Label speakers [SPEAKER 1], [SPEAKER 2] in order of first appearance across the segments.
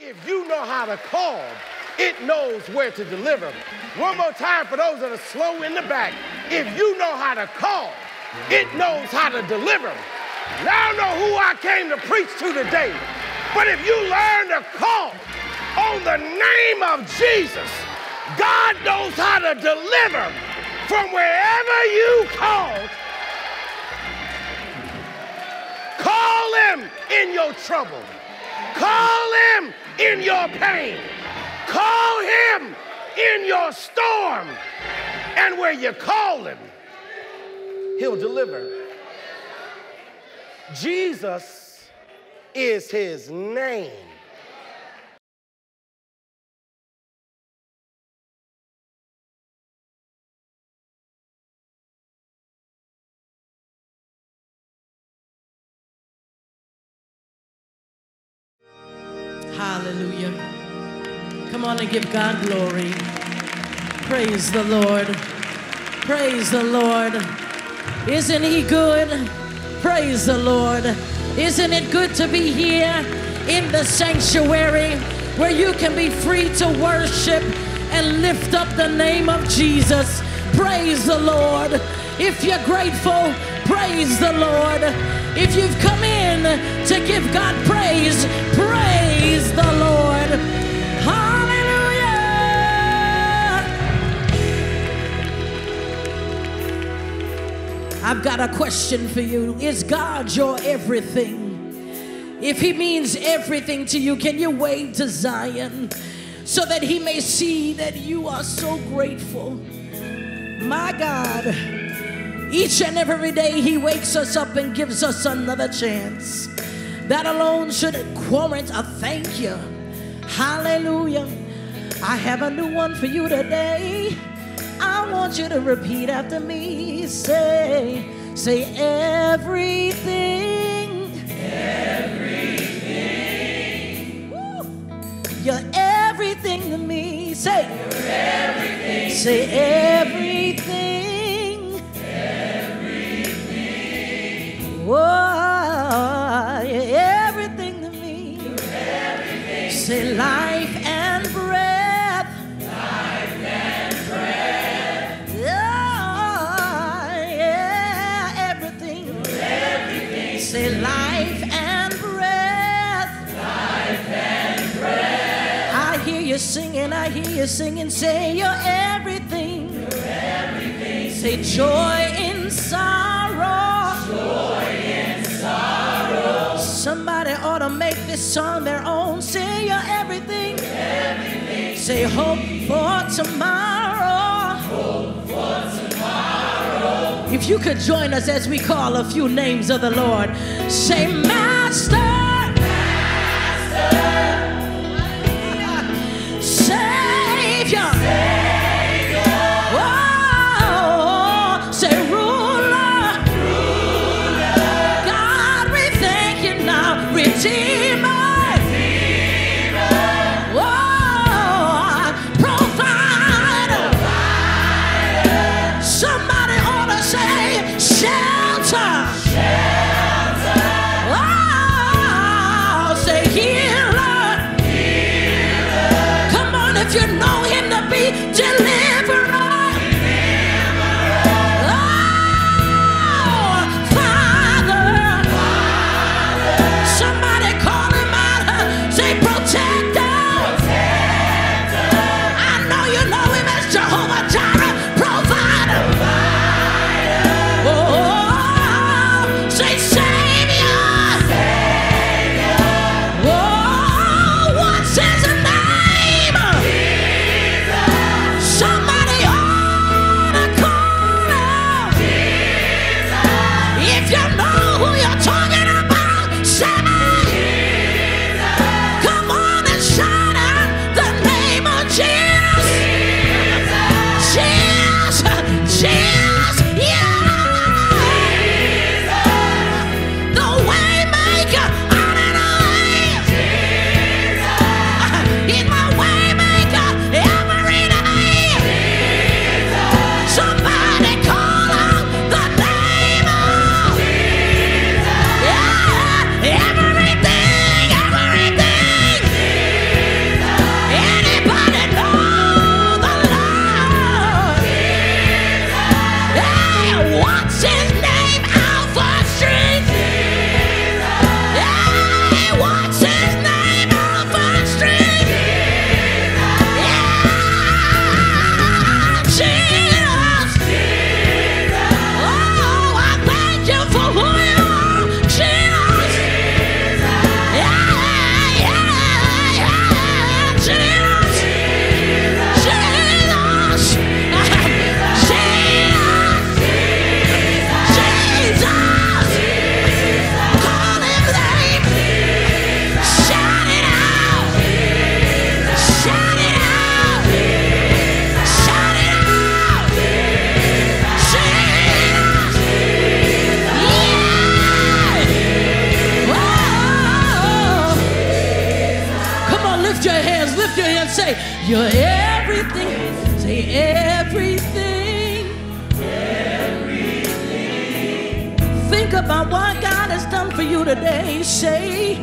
[SPEAKER 1] If you know how to call, it knows where to deliver. One more time for those that are slow in the back. If you know how to call, it knows how to deliver. Now I know who I came to preach to today. But if you learn to call on the name of Jesus, God knows how to deliver from wherever you call. Call him in your trouble. Call him in your pain. Call him in your storm. And where you call him, he'll deliver. Jesus is his name.
[SPEAKER 2] Hallelujah. Come on and give God glory. Praise the Lord. Praise the Lord. Isn't He good? Praise the Lord. Isn't it good to be here in the sanctuary where you can be free to worship and lift up the name of Jesus? Praise the Lord. If you're grateful, praise the Lord. If you've come in to give God praise, praise the Lord. Hallelujah. I've got a question for you. Is God your everything? If He means everything to you, can you wave to Zion so that He may see that you are so grateful? My God. Each and every day, He wakes us up and gives us another chance. That alone should warrant a thank you. Hallelujah. I have a new one for you today. I want you to repeat after me. Say, say everything. Everything. You're everything to me. Say, You're everything. Say everything. Whoa, Say life and breath. Life and breath. Yeah, yeah, everything. everything. Say life and breath. Life and breath. I hear you singing, I hear you singing. Say you're everything. You're everything. Say joy Make this song their own. Say you're everything. everything. Say hope for tomorrow. Hope for tomorrow. If you could join us as we call a few names of the Lord. Say. Master. You're everything. Say everything. Everything. Think about what God has done for you today. Say.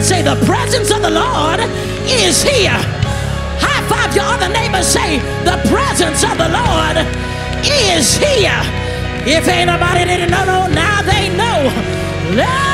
[SPEAKER 2] and say, The presence of the Lord is here. High five your other neighbor, say, The presence of the Lord is here. If ain't nobody didn't know, now they know.
[SPEAKER 3] Love.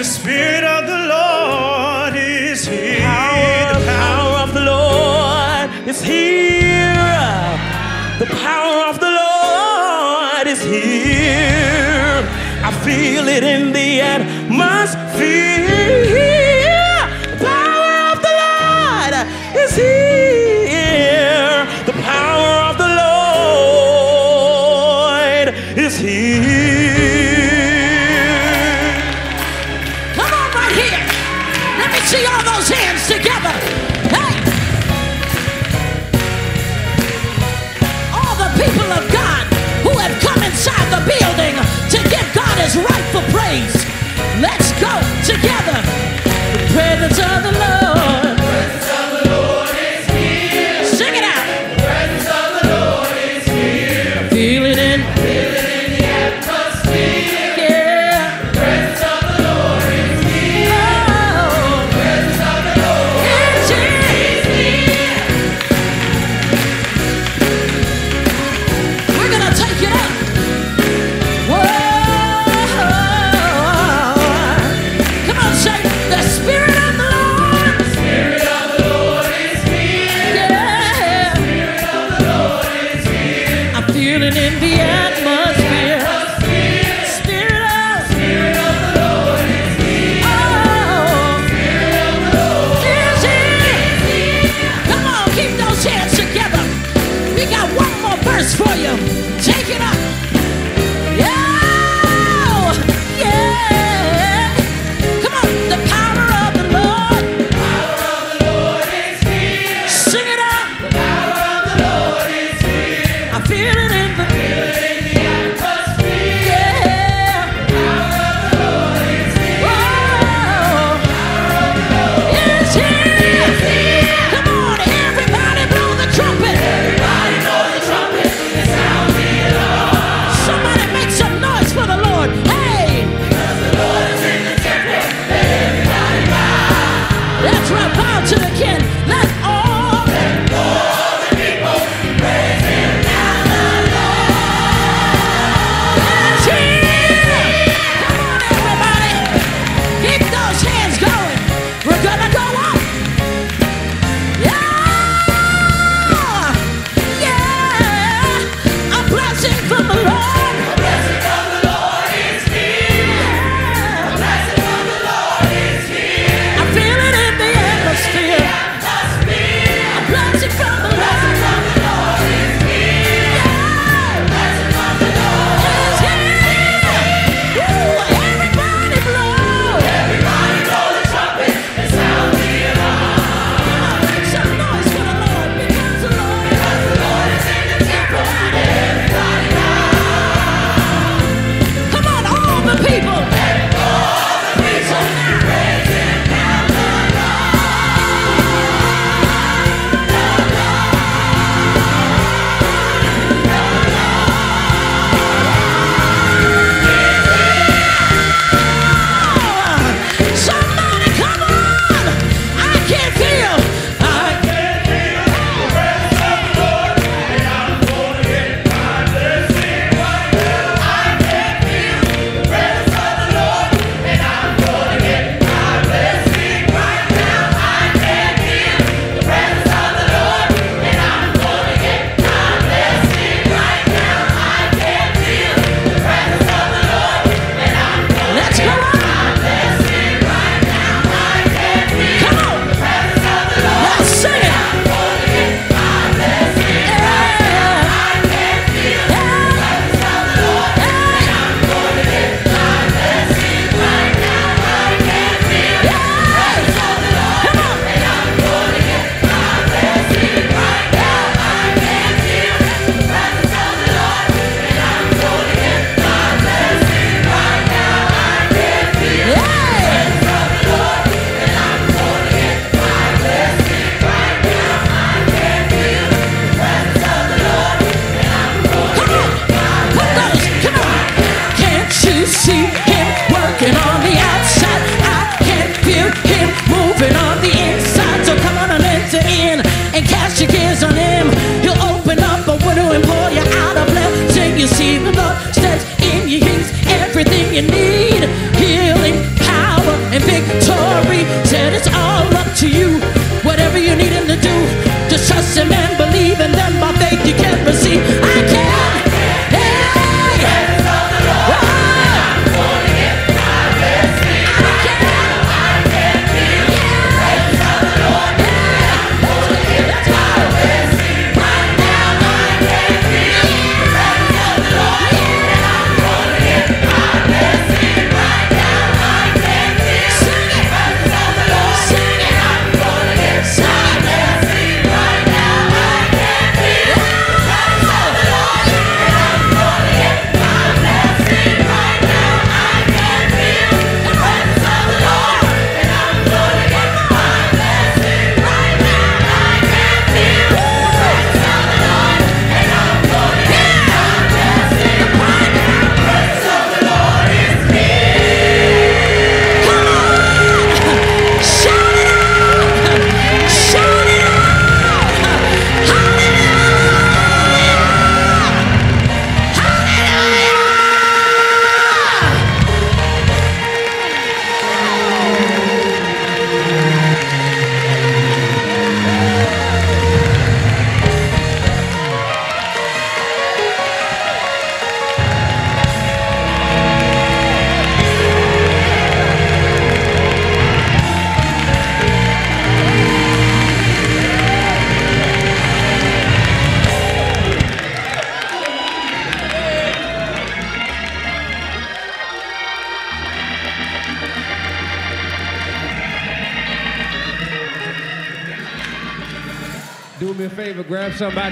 [SPEAKER 3] The
[SPEAKER 4] Spirit of the Lord is here. Power, the
[SPEAKER 3] power of the Lord is here. The power of the Lord is here. I feel it in the atmosphere.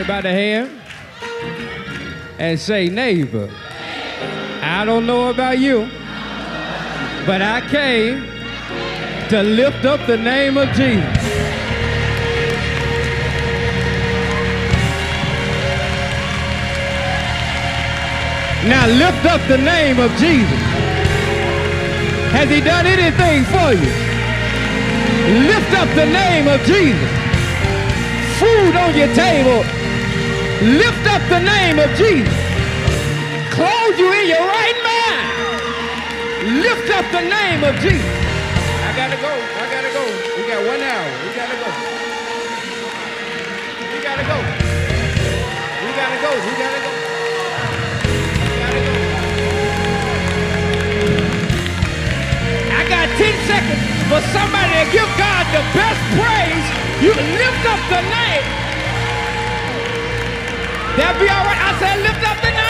[SPEAKER 2] By
[SPEAKER 5] the hand and say, neighbor, I don't know about you, but I came to lift up the name of Jesus. Now lift up the name of Jesus. Has he done anything for you? Lift up the name of Jesus food on your table, lift up the name of Jesus. Clothe you in your right mind. Lift up the name of Jesus. I gotta go. I gotta go. We got one hour. We gotta go. We gotta go. We gotta go. We gotta go. We gotta go. I got 10 seconds for somebody to give God the best praise. You lift up the name. That'll be all right. I said lift up the name.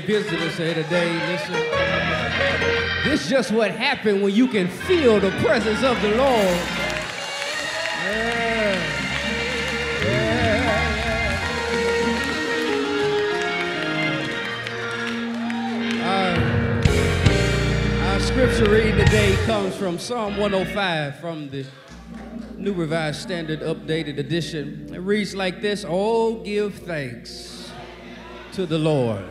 [SPEAKER 5] Visitors here today. Listen, this is just what happened when you can feel the presence of the Lord. Yeah. Yeah, yeah. Our, our scripture reading today comes from Psalm 105 from the New Revised Standard Updated Edition. It reads like this Oh, give thanks to the Lord.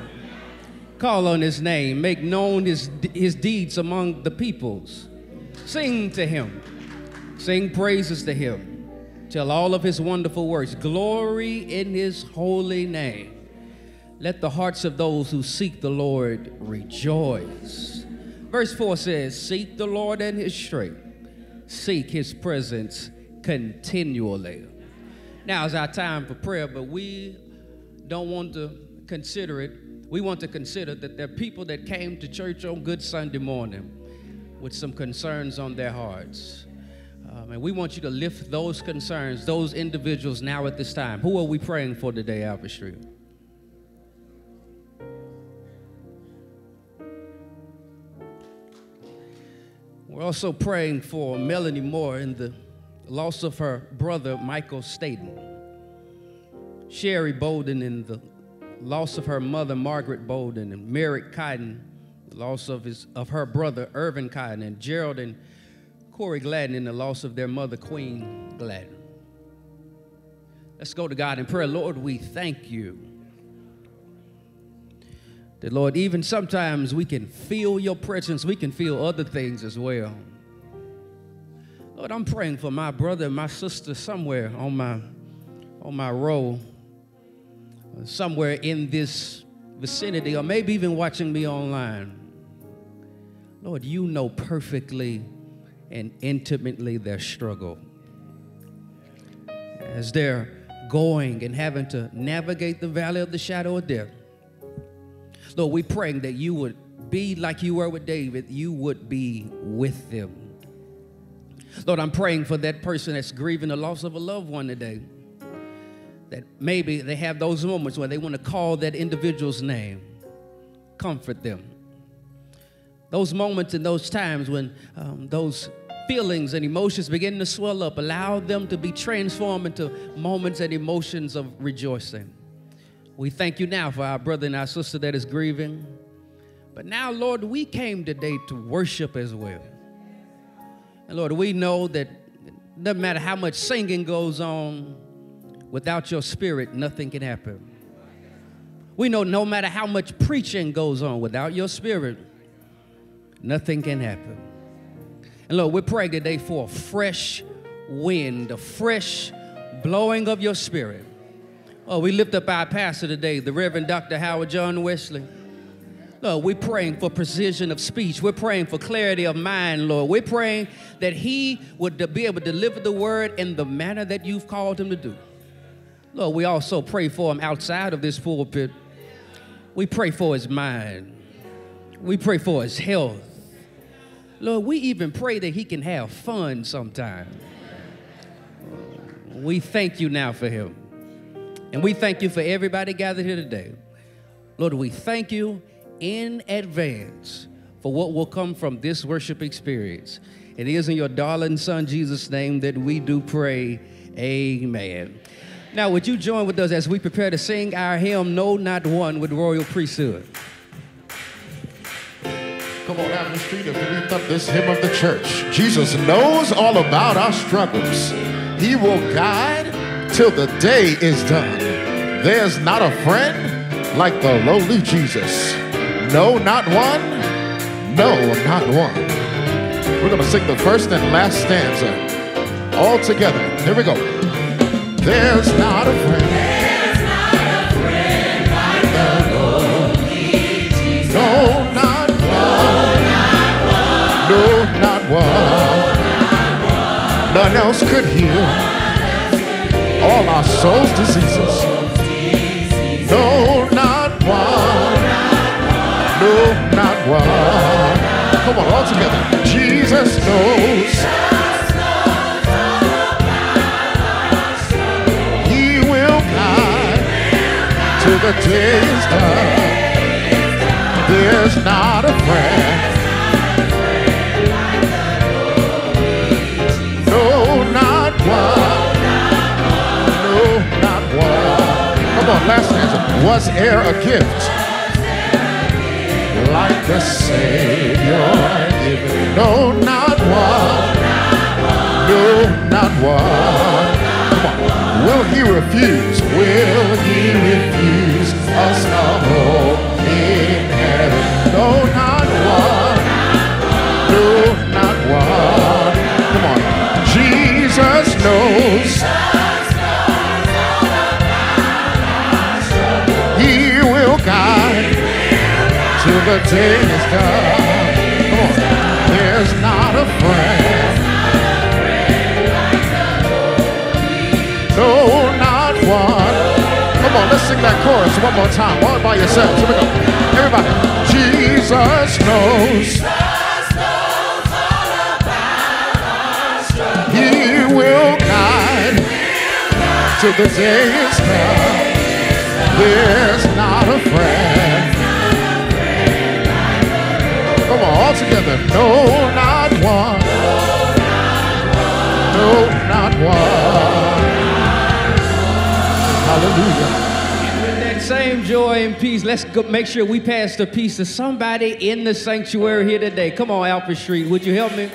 [SPEAKER 5] Call on his name, make known his, his deeds among the peoples. Sing to him, sing praises to him. Tell all of his wonderful works. Glory in his holy name. Let the hearts of those who seek the Lord rejoice. Verse 4 says, Seek the Lord and his strength, seek his presence continually. Now is our time for prayer, but we don't want to consider it. We want to consider that there are people that came to church on Good Sunday morning with some concerns on their hearts. Um, and we want you to lift those concerns, those individuals now at this time. Who are we praying for today, Alfred Street? We're also praying for Melanie Moore in the loss of her brother, Michael Staten. Sherry Bolden in the loss of her mother, Margaret Bolden, and Merrick Cotton, loss of, his, of her brother, Irvin Cotton, and Gerald and Corey Gladden and the loss of their mother, Queen Gladden. Let's go to God in prayer. Lord, we thank you. That, Lord, even sometimes we can feel your presence, we can feel other things as well. Lord, I'm praying for my brother and my sister somewhere on my, on my row, somewhere in this vicinity, or maybe even watching me online. Lord, you know perfectly and intimately their struggle. As they're going and having to navigate the valley of the shadow of death. Lord, we're praying that you would be like you were with David, you would be with them. Lord, I'm praying for that person that's grieving the loss of a loved one today. That maybe they have those moments where they want to call that individual's name, comfort them. Those moments and those times when um, those feelings and emotions begin to swell up, allow them to be transformed into moments and emotions of rejoicing. We thank you now for our brother and our sister that is grieving. But now, Lord, we came today to worship as well. And Lord, we know that no matter how much singing goes on, without your spirit, nothing can happen. We know no matter how much preaching goes on, without your spirit, nothing can happen. And Lord, we're praying today for a fresh wind, a fresh blowing of your spirit. Oh, we lift up our pastor today, the Reverend Dr. Howard John Wesley. Lord, we're praying for precision of speech. We're praying for clarity of mind, Lord. We're praying that he would be able to deliver the word in the manner that you've called him to do. Lord, we also pray for him outside of this pulpit. We pray for his mind. We pray for his health. Lord, we even pray that he can have fun sometime. We thank you now for him. And we thank you for everybody gathered here today. Lord, we thank you in advance for what will come from this worship experience. It is in your darling son Jesus' name that we do pray. Amen. Now, would you join with us as we prepare to sing our hymn, No Not One, with Royal Priesthood?
[SPEAKER 6] Come on in the street and lift up this hymn of the church. Jesus knows all about our struggles. He will guide till the day is done. There's not a friend like the lowly Jesus. No, not one. No, not one. We're going to sing the first and last stanza all together. Here we go. There's not a friend.
[SPEAKER 7] There's not a friend like the lowly Jesus.
[SPEAKER 6] No, not one. No, not one. None else could heal all our soul's diseases. No, not one. No, not one. Come on, all together. Jesus knows. The day is done. There's not a friend. No, not one. No, not one. Come on, last stanza. Was air a gift? Like the Savior given. No, not one. No, not one. Come on. Refuse? Will he refuse us a home in heaven? No, not one. No, not one. Come on. Jesus knows. He will guide till the day is done. Come on. There's not a friend. Sing that chorus one more time. All by yourselves. Here we go. Everybody. Jesus knows. He will guide till the day is done. There's not a friend. Come on, all together. No, not one. No, not one. Hallelujah.
[SPEAKER 2] Joy and peace, let's go make sure we pass the peace to somebody in the sanctuary here today. Come on, Alfred Street, would you help me?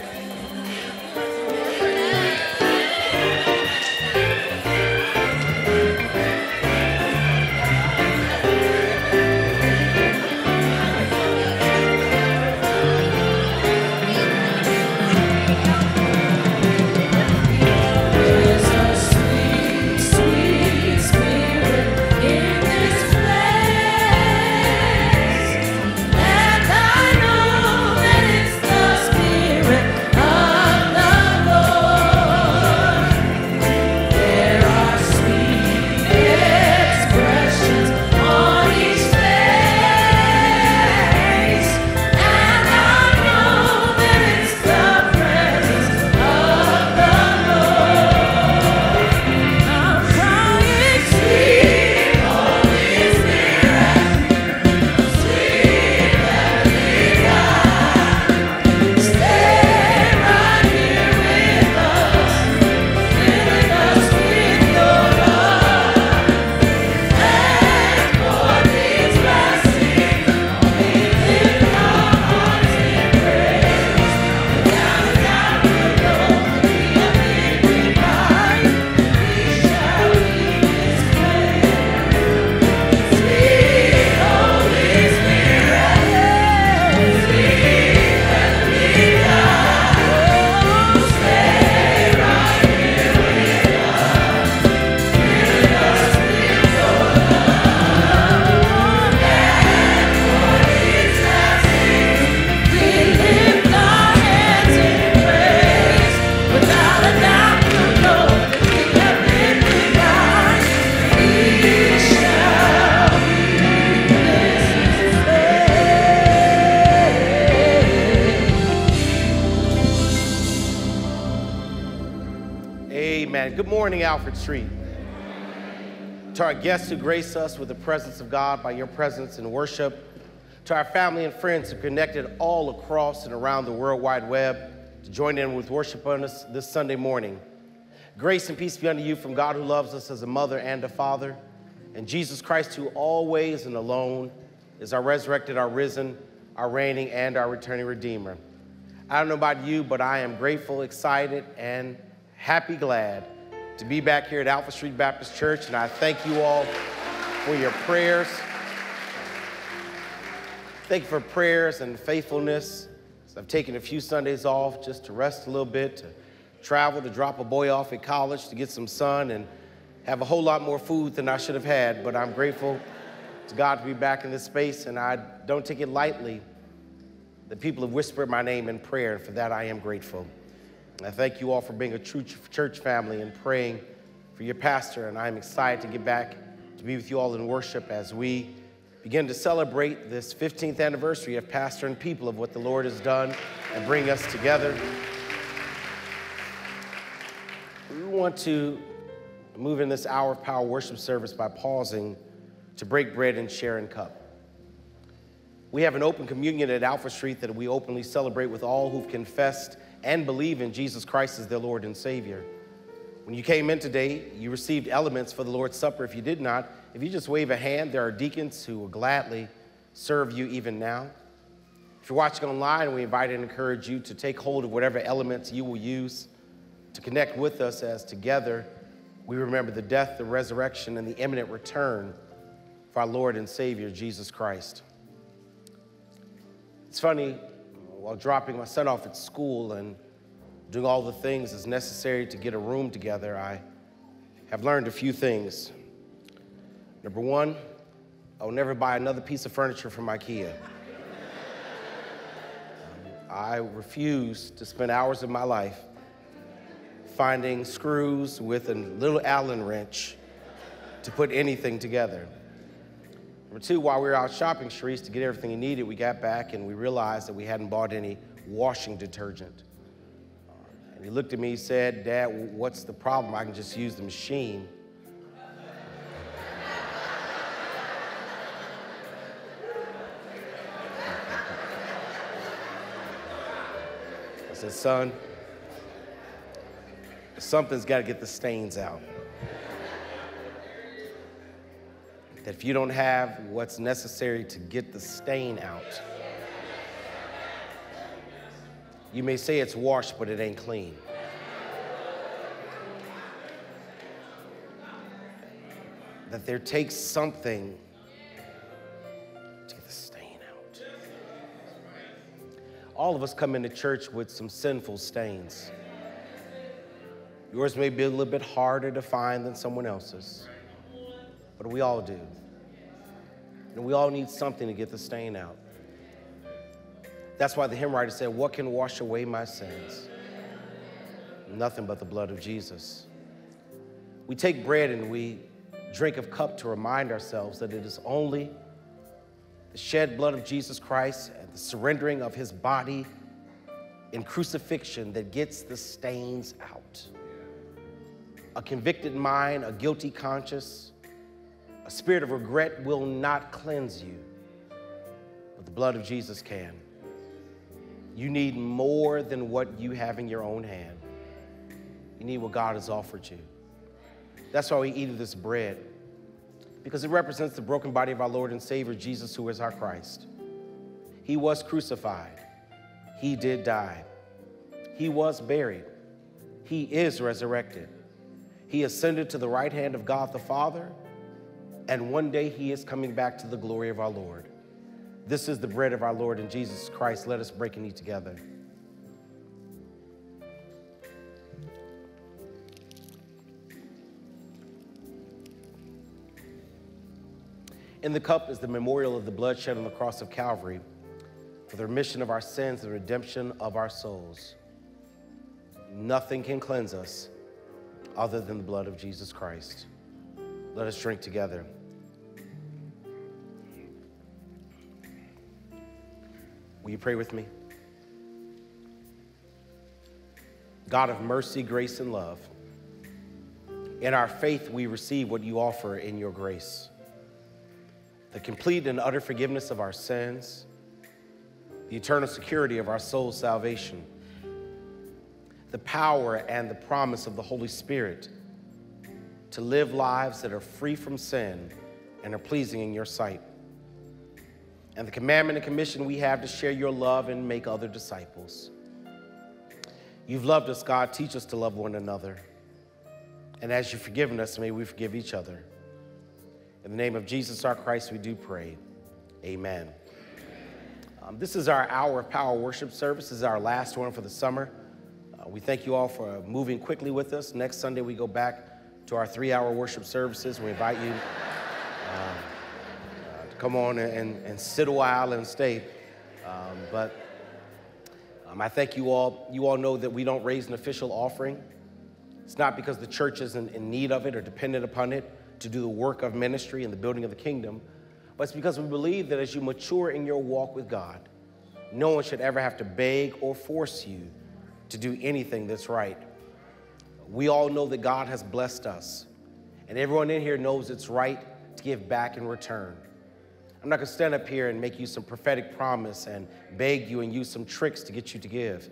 [SPEAKER 1] Alfred Street. To our guests who grace us with the presence of God by your presence and worship, to our family and friends who connected all across and around the World Wide Web to join in with worship on us this Sunday morning. Grace and peace be unto you from God who loves us as a mother and a father, and Jesus Christ who always and alone is our resurrected, our risen, our reigning, and our returning Redeemer. I don't know about you, but I am grateful, excited, and happy, glad to be back here at Alfred Street Baptist Church, and I thank you all for your prayers. Thank you for prayers and faithfulness. I've taken a few Sundays off just to rest a little bit, to travel, to drop a boy off at college, to get some sun, and have a whole lot more food than I should have had. But I'm grateful to God to be back in this space, and I don't take it lightly that people have whispered my name in prayer, and for that I am grateful. And I thank you all for being a true ch- church family and praying for your pastor, and I'm excited to get back to be with you all in worship as we begin to celebrate this 15th anniversary of Pastor and People of what the Lord has done and bring us together. We want to move in this hour of power worship service by pausing to break bread and share in cup. We have an open communion at Alfred Street that we openly celebrate with all who've confessed and believe in Jesus Christ as their Lord and Savior. When you came in today, you received elements for the Lord's Supper. If you did not, if you just wave a hand, there are deacons who will gladly serve you even now. If you're watching online, we invite and encourage you to take hold of whatever elements you will use to connect with us as together we remember the death, the resurrection, and the imminent return of our Lord and Savior, Jesus Christ. It's funny, while dropping my son off at school and doing all the things that's necessary to get a room together, I have learned a few things. Number one, I will never buy another piece of furniture from um, IKEA. I refuse to spend hours of my life finding screws with a little Allen wrench to put anything together. Number two, while we were out shopping streets to get everything he needed, we got back and we realized that we hadn't bought any washing detergent. Uh, and he looked at me, he said, Dad, what's the problem? I can just use the machine. I said, Son, something's got to get the stains out. That if you don't have what's necessary to get the stain out, you may say it's washed, but it ain't clean. That there takes something to get the stain out. All of us come into church with some sinful stains. Yours may be a little bit harder to find than someone else's, but we all do. And we all need something to get the stain out. That's why the hymn writer said, What can wash away my sins? Nothing but the blood of Jesus. We take bread and we drink of cup to remind ourselves that it is only the shed blood of Jesus Christ and the surrendering of his body in crucifixion that gets the stains out. A convicted mind, a guilty conscience, a spirit of regret will not cleanse you, but the blood of Jesus can. You need more than what you have in your own hand. You need what God has offered you. That's why we eat of this bread, because it represents the broken body of our Lord and Savior, Jesus, who is our Christ. He was crucified, He did die, He was buried, He is resurrected. He ascended to the right hand of God the Father, and one day He is coming back to the glory of our Lord. This is the bread of our Lord and Jesus Christ. Let us break and eat together. In the cup is the memorial of the blood shed on the cross of Calvary for the remission of our sins and the redemption of our souls. Nothing can cleanse us other than the blood of Jesus Christ. Let us drink together. Will you pray with me? God of mercy, grace, and love, in our faith we receive what you offer in your grace the complete and utter forgiveness of our sins, the eternal security of our soul's salvation, the power and the promise of the Holy Spirit to live lives that are free from sin and are pleasing in your sight and the commandment and commission we have to share your love and make other disciples. You've loved us, God. Teach us to love one another. And as you've forgiven us, may we forgive each other. In the name of Jesus our Christ, we do pray. Amen. Um, this is our hour of power worship service. This is our last one for the summer. Uh, we thank you all for moving quickly with us. Next Sunday, we go back to our three hour worship services. We invite you. Uh, come on and, and sit a while and stay. Um, but um, I thank you all. You all know that we don't raise an official offering. It's not because the church isn't in need of it or dependent upon it to do the work of ministry and the building of the kingdom, but it's because we believe that as you mature in your walk with God, no one should ever have to beg or force you to do anything that's right. We all know that God has blessed us, and everyone in here knows it's right to give back in return. I'm not going to stand up here and make you some prophetic promise and beg you and use some tricks to get you to give.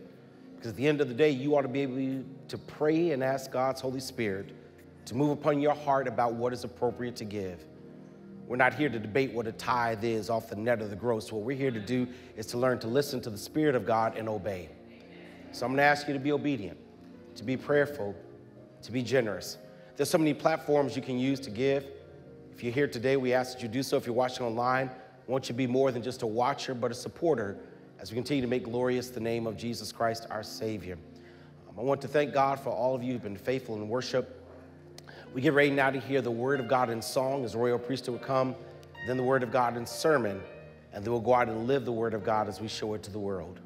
[SPEAKER 1] Because at the end of the day, you ought to be able to pray and ask God's Holy Spirit to move upon your heart about what is appropriate to give. We're not here to debate what a tithe is off the net of the gross. What we're here to do is to learn to listen to the Spirit of God and obey. So I'm to ask you to be obedient, to be prayerful, to be generous. There's so many platforms you can use to give. If you're here today, we ask that you do so. If you're watching online, won't you to be more than just a watcher, but a supporter as we continue to make glorious the name of Jesus Christ, our Savior. Um, I want to thank God for all of you who've been faithful in worship. We get ready now to hear the Word of God in song as royal priesthood will come, then the Word of God in sermon, and then we'll go out and live the Word of God as we show it to the world.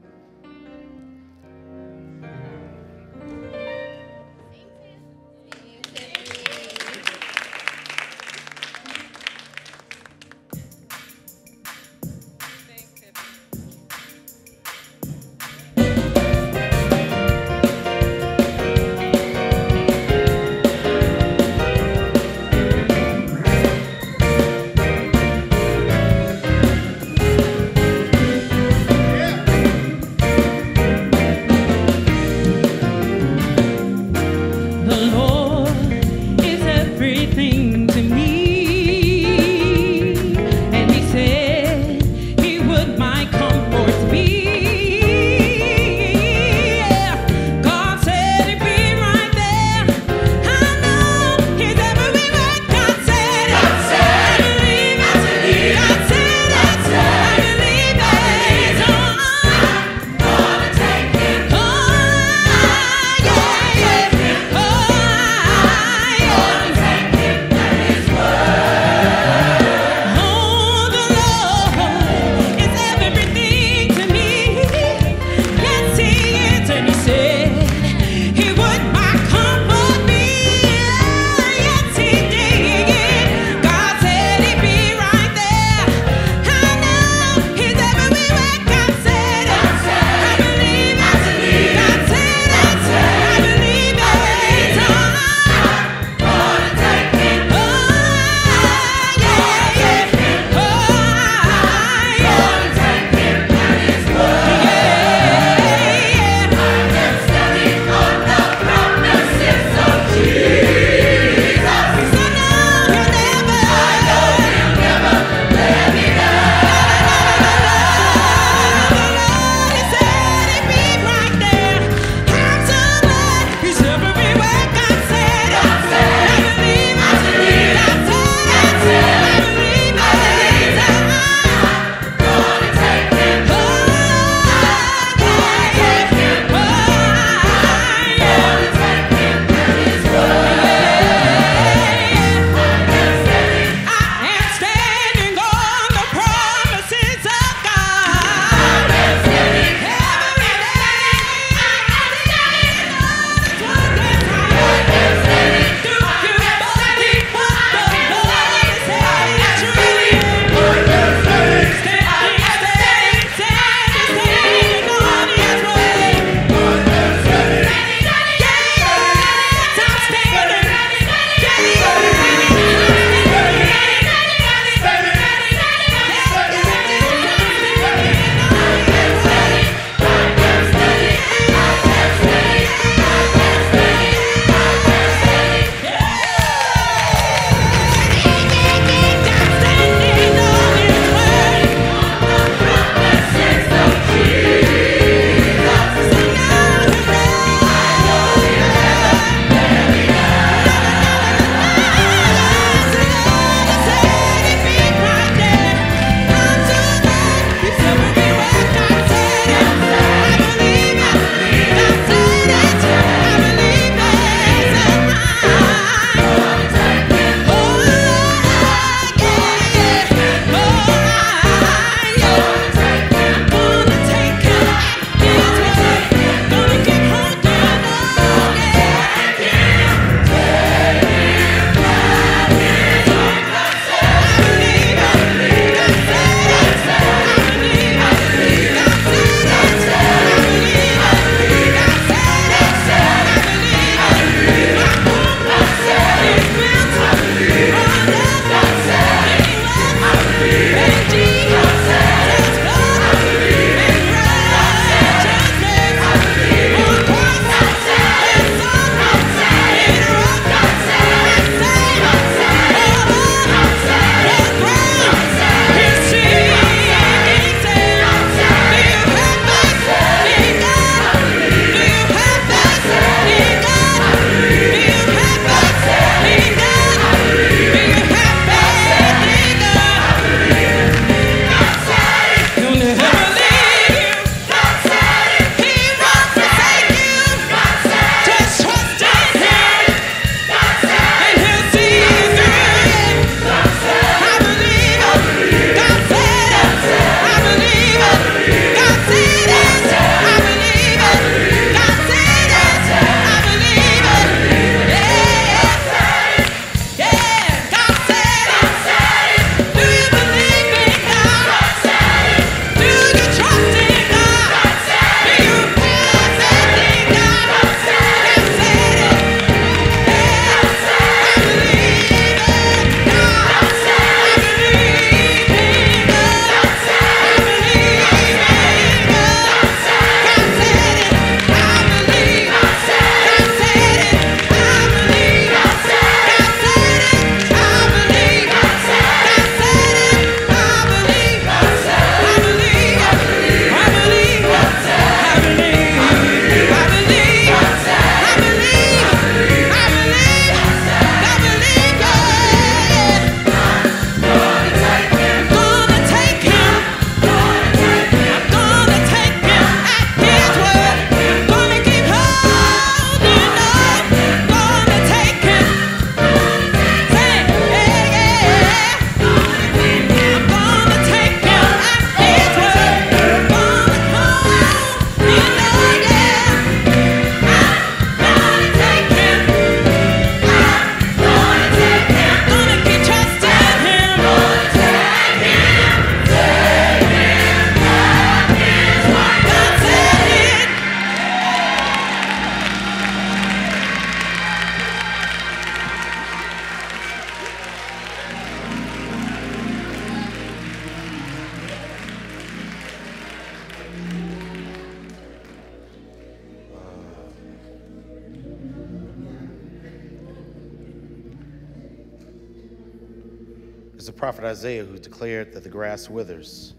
[SPEAKER 1] Grass withers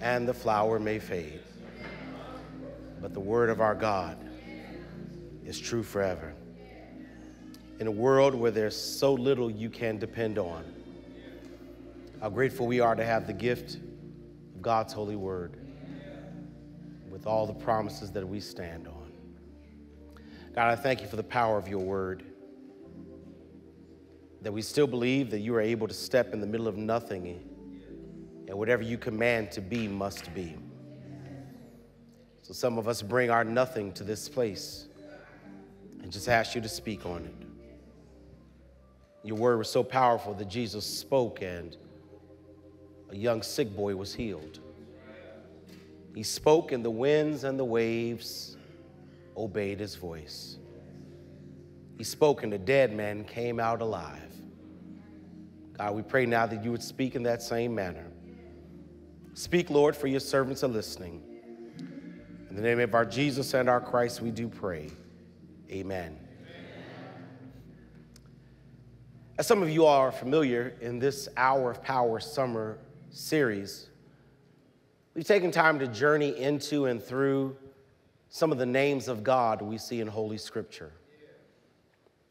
[SPEAKER 1] and the flower may fade, but the word of our God is true forever. In a world where there's so little you can depend on, how grateful we are to have the gift of God's holy word with all the promises that we stand on. God, I thank you for the power of your word. That we still believe that you are able to step in the middle of nothing and whatever you command to be must be. So some of us bring our nothing to this place and just ask you to speak on it. Your word was so powerful that Jesus spoke and a young sick boy was healed. He spoke, and the winds and the waves obeyed his voice. He spoke, and the dead man came out alive. God, we pray now that you would speak in that same manner. Speak, Lord, for your servants are listening. In the name of our Jesus and our Christ, we do pray. Amen. As some of you are familiar, in this Hour of Power summer series, we've taken time to journey into and through some of the names of God we see in Holy Scripture.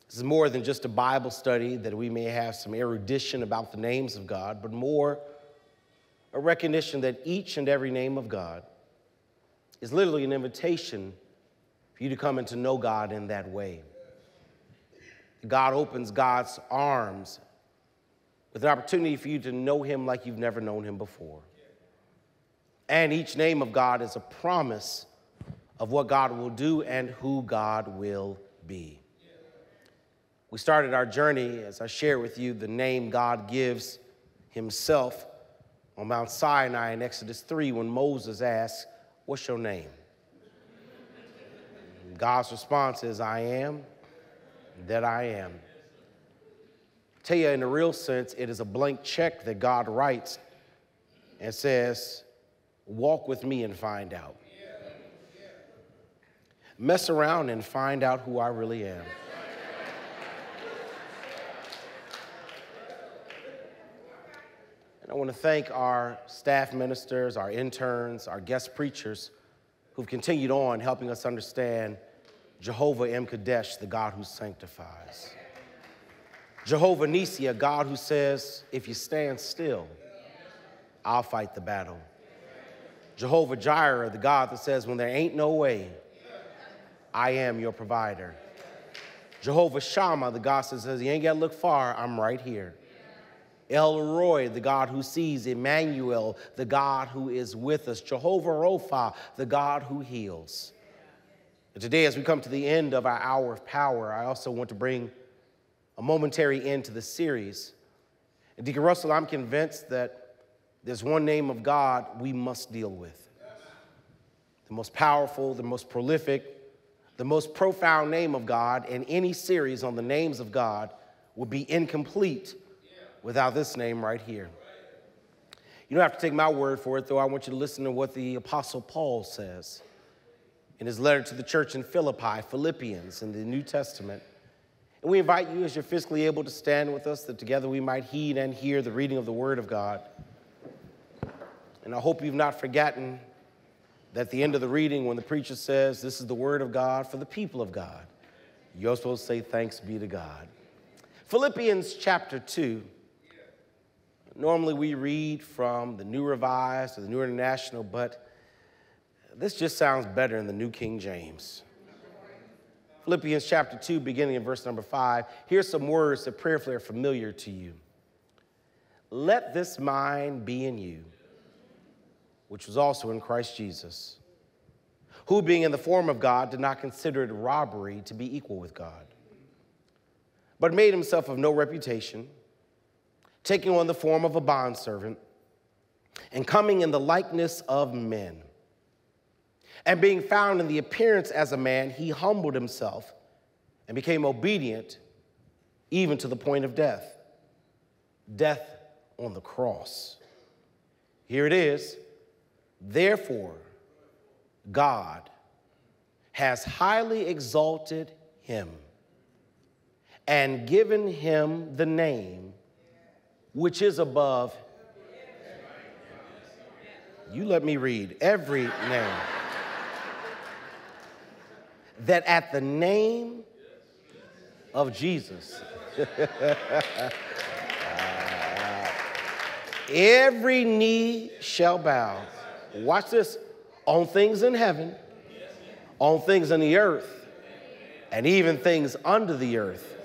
[SPEAKER 1] This is more than just a Bible study that we may have some erudition about the names of God, but more a recognition that each and every name of God is literally an invitation for you to come and to know God in that way. God opens God's arms with an opportunity for you to know Him like you've never known Him before. And each name of God is a promise of what God will do and who God will be. We started our journey, as I share with you, the name God gives Himself on Mount Sinai in Exodus 3 when Moses asked, What's your name? God's response is, I am that I am. Tell you, in a real sense, it is a blank check that God writes and says, Walk with me and find out. Mess around and find out who I really am. I want to thank our staff ministers, our interns, our guest preachers who've continued on helping us understand Jehovah M'Kaddesh, the God who sanctifies. Jehovah Nisi, a God who says, if you stand still, I'll fight the battle. Jehovah Jireh, the God that says, when there ain't no way, I am your provider. Jehovah Shammah, the God that says, you ain't got to look far, I'm right here. El Roi, the God who sees, Emmanuel, the God who is with us, Jehovah Rapha, the God who heals. And today, as we come to the end of our hour of power, I also want to bring a momentary end to the series. And Deacon Russell, I'm convinced that there's one name of God we must deal with. The most powerful, the most prolific, the most profound name of God, and any series on the names of God would be incomplete without this name right here. You don't have to take my word for it, though. I want you to listen to what the Apostle Paul says in his letter to the church in Philippi, Philippians, in the New Testament. And we invite you, as you're physically able to stand with us, that together we might heed and hear the reading of the Word of God. And I hope you've not forgotten that at the end of the reading, when the preacher says, This is the Word of God for the people of God, you're supposed to say, Thanks be to God. Philippians chapter 2. Normally we read from the New Revised or the New International, but this just sounds better in the New King James. Philippians chapter 2, beginning in verse number 5. Here's some words that prayerfully are familiar to you. Let this mind be in you, which was also in Christ Jesus, who, being in the form of God, did not consider it robbery to be equal with God, but made himself of no reputation, taking on the form of a bondservant, and coming in the likeness of men. And being found in the appearance as a man, he humbled himself and became obedient even to the point of death death on the cross. Here it is. Therefore, God has highly exalted him and given him the name which is above. You let me read every name. that at the name of Jesus, every knee shall bow. Watch this on things in heaven, on things in the earth, and even things under the earth.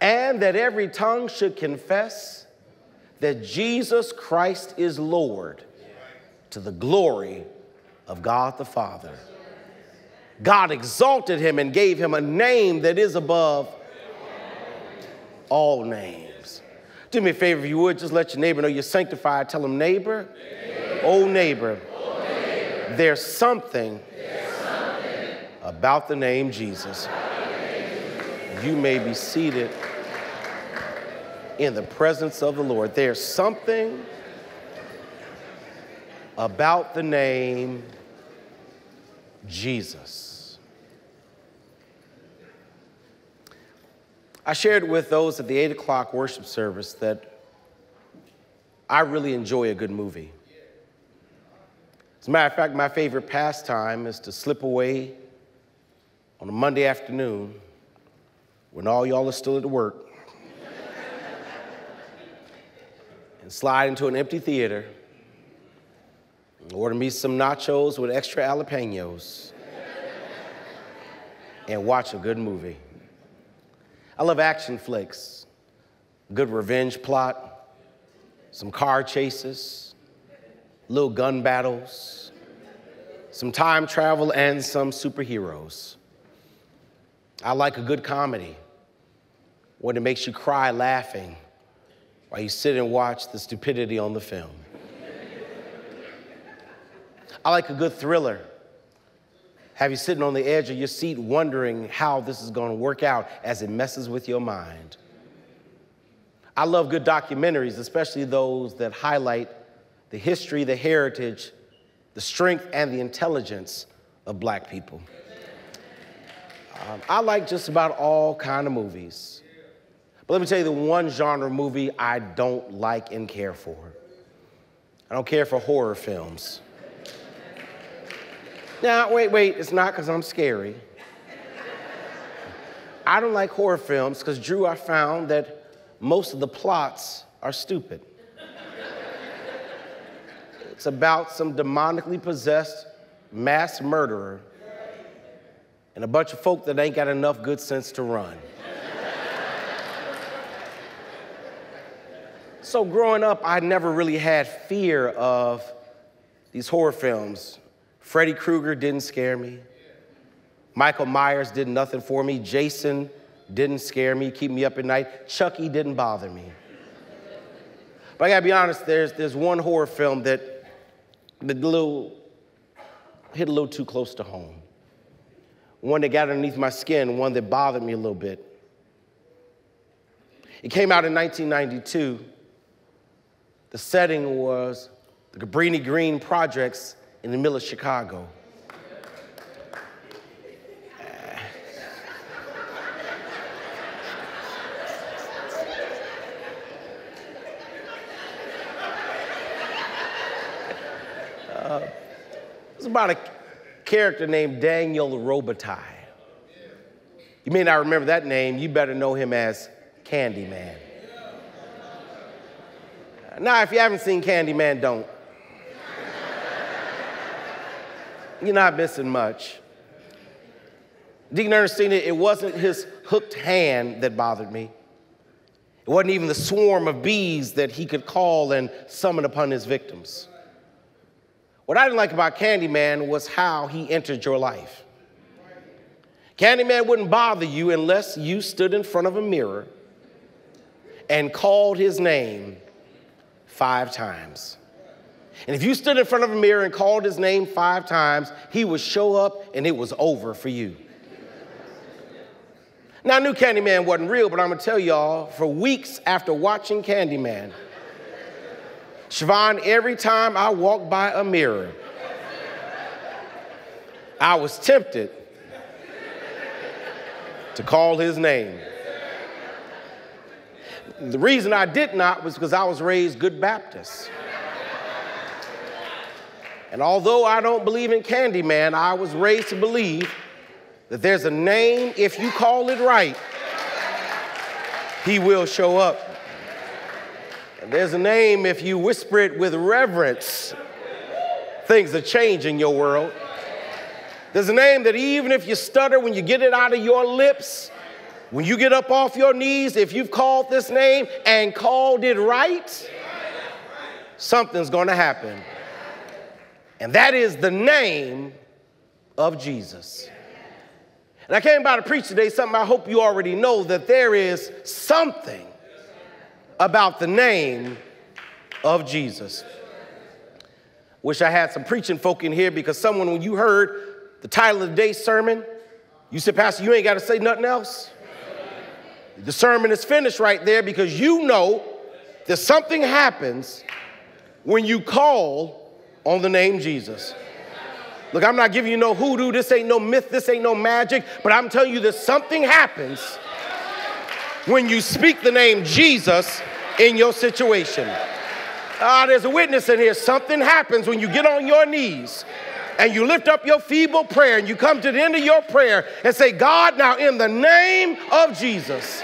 [SPEAKER 1] And that every tongue should confess that Jesus Christ is Lord to the glory of God the Father. God exalted him and gave him a name that is above all names. Do me a favor, if you would, just let your neighbor know you're sanctified. Tell him, neighbor, oh neighbor, there's something about the name Jesus. You may be seated in the presence of the Lord. There's something about the name Jesus. I shared with those at the 8 o'clock worship service that I really enjoy a good movie. As a matter of fact, my favorite pastime is to slip away on a Monday afternoon when all y'all are still at work and slide into an empty theater Order me some nachos with extra jalapenos and watch a good movie. I love action flicks, good revenge plot, some car chases, little gun battles, some time travel, and some superheroes. I like a good comedy, one it makes you cry laughing while you sit and watch the stupidity on the film. I like a good thriller. Have you sitting on the edge of your seat wondering how this is going to work out as it messes with your mind? I love good documentaries, especially those that highlight the history, the heritage, the strength, and the intelligence of black people. Um, I like just about all kind of movies. But let me tell you the one genre movie I don't like and care for. I don't care for horror films. Now, wait, wait, it's not because I'm scary. I don't like horror films because, Drew, I found that most of the plots are stupid. it's about some demonically possessed mass murderer and a bunch of folk that ain't got enough good sense to run. So, growing up, I never really had fear of these horror films Freddy Krueger didn't scare me. Michael Myers did nothing for me. Jason didn't scare me, keep me up at night. Chucky didn't bother me. But I gotta be honest, there's, there's one horror film that, that little, hit a little too close to home. One that got underneath my skin, one that bothered me a little bit. It came out in 1992. The setting was the Cabrini Green Projects in the middle of Chicago. Uh, it's about a character named Daniel Robitaille. You may not remember that name, you better know him as Candyman. Now, if you haven't seen Candyman, don't. you're not missing much. Deacon Ernestine, it wasn't his hooked hand that bothered me. It wasn't even the swarm of bees that he could call and summon upon his victims. What I didn't like about Candyman was how he entered your life. Candyman wouldn't bother you unless you stood in front of a mirror and called his name five times. And if you stood in front of a mirror and called his name five times, he would show up and it was over for you. Now, I knew Candyman wasn't real, but I'm gonna tell y'all for weeks after watching Candyman, Siobhan, every time I walked by a mirror, I was tempted to call his name. The reason I did not was because I was raised good Baptist. And although I don't believe in Candyman, I was raised to believe that there's a name, if you call it right, he will show up. And there's a name, if you whisper it with reverence, things are changing your world. There's a name that even if you stutter when you get it out of your lips, when you get up off your knees, if you've called this name and called it right, something's gonna happen. And that is the name of Jesus. And I came by to preach today something I hope you already know that there is something about the name of Jesus. Wish I had some preaching folk in here because someone, when you heard the title of today's sermon, you said, Pastor, you ain't got to say nothing else. The sermon is finished right there because you know that something happens when you call on the name Jesus. Look, I'm not giving you no hoodoo. This ain't no myth. This ain't no magic. But I'm telling you that something happens when you speak the name Jesus in your situation. Ah, there's a witness in here. Something happens when you get on your knees and you lift up your feeble prayer and you come to the end of your prayer and say, God, now in the name of Jesus.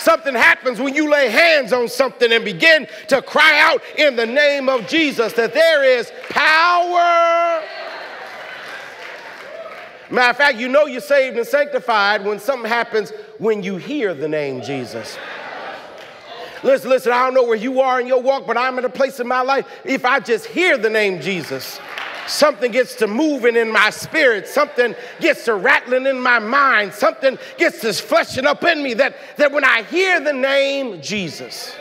[SPEAKER 1] Something happens when you lay hands on something and begin to cry out in the name of Jesus that there is power. Matter of fact, you know you're saved and sanctified when something happens when you hear the name Jesus. Listen, listen, I don't know where you are in your walk, but I'm in a place in my life. If I just hear the name Jesus, something gets to moving in my spirit, something gets to rattling in my mind, something gets to flushing up in me that, that when I hear the name Jesus,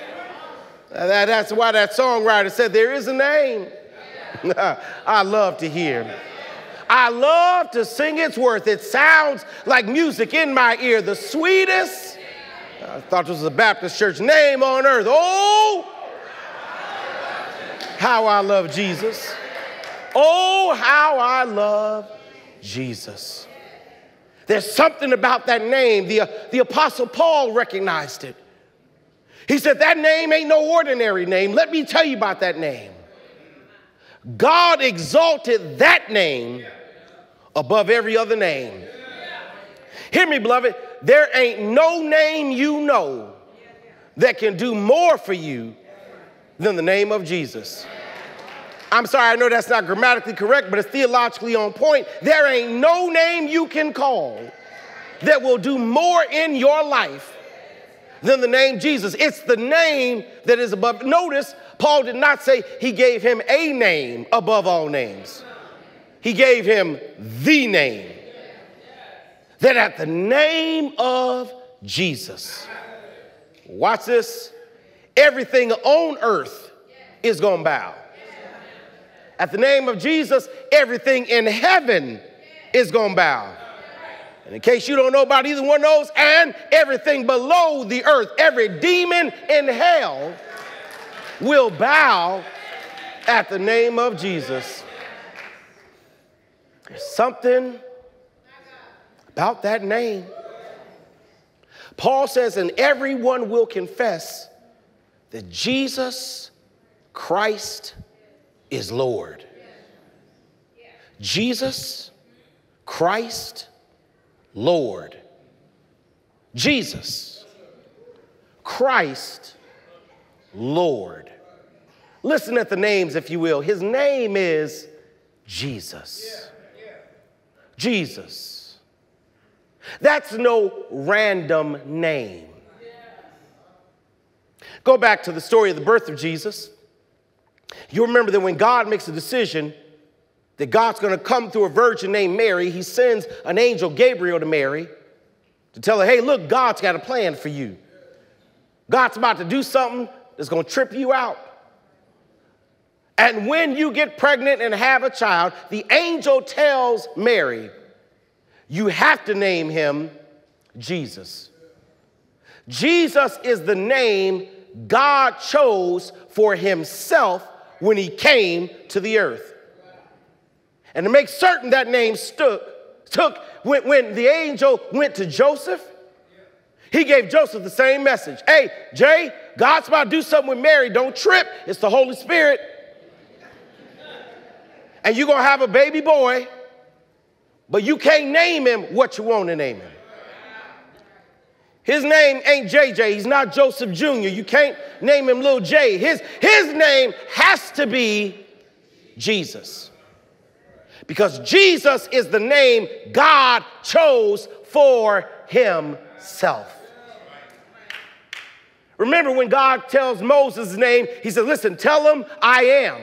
[SPEAKER 1] that, that's why that songwriter said, There is a name I love to hear. I love to sing its worth. It sounds like music in my ear, the sweetest. I thought this was a Baptist church name on earth. Oh, how I love Jesus. Oh, how I love Jesus. There's something about that name. The, the Apostle Paul recognized it. He said, That name ain't no ordinary name. Let me tell you about that name. God exalted that name above every other name. Hear me, beloved. There ain't no name you know that can do more for you than the name of Jesus. I'm sorry, I know that's not grammatically correct, but it's theologically on point. There ain't no name you can call that will do more in your life than the name Jesus. It's the name that is above. Notice, Paul did not say he gave him a name above all names, he gave him the name. That at the name of Jesus, watch this, everything on earth is gonna bow. At the name of Jesus, everything in heaven is gonna bow. And in case you don't know about either one of those, and everything below the earth, every demon in hell will bow at the name of Jesus. There's something about that name. Paul says, and everyone will confess that Jesus Christ is Lord. Jesus Christ Lord. Jesus Christ Lord. Listen at the names, if you will. His name is Jesus. Jesus. That's no random name. Go back to the story of the birth of Jesus. You remember that when God makes a decision that God's going to come through a virgin named Mary, he sends an angel, Gabriel, to Mary to tell her, hey, look, God's got a plan for you. God's about to do something that's going to trip you out. And when you get pregnant and have a child, the angel tells Mary, you have to name him Jesus. Jesus is the name God chose for himself when he came to the earth. And to make certain that name stuck, took when, when the angel went to Joseph, He gave Joseph the same message. Hey, Jay, God's about to do something with Mary. Don't trip. It's the Holy Spirit. And you're going to have a baby boy, but you can't name him what you want to name him. His name ain't JJ. He's not Joseph Jr. You can't name him Little J. His, his name has to be Jesus. Because Jesus is the name God chose for himself. Remember when God tells Moses name, he says, Listen, tell him I am.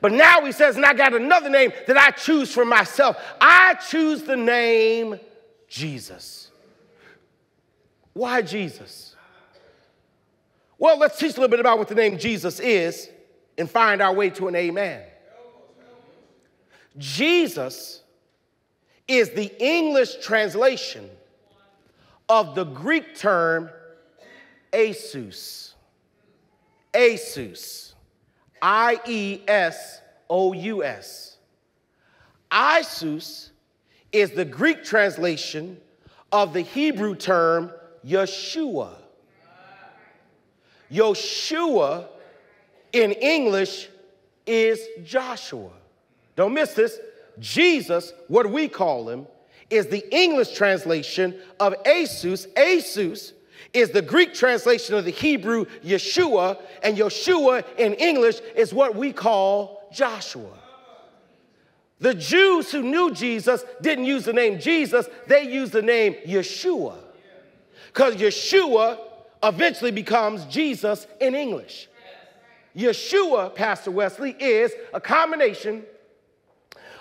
[SPEAKER 1] But now he says, and I got another name that I choose for myself. I choose the name Jesus. Why Jesus? Well, let's teach a little bit about what the name Jesus is and find our way to an amen. Jesus is the English translation of the Greek term Iesous. Iesous. I E S O U S. Iesous is the Greek translation of the Hebrew term Yeshua. Yeshua in English is Joshua. Don't miss this. Jesus, what we call him, is the English translation of Iesous. Iesous is the Greek translation of the Hebrew Yeshua, and Yeshua in English is what we call Joshua. The Jews who knew Jesus didn't use the name Jesus, they used the name Yeshua. Because Yeshua eventually becomes Jesus in English. Yeshua, Pastor Wesley, is a combination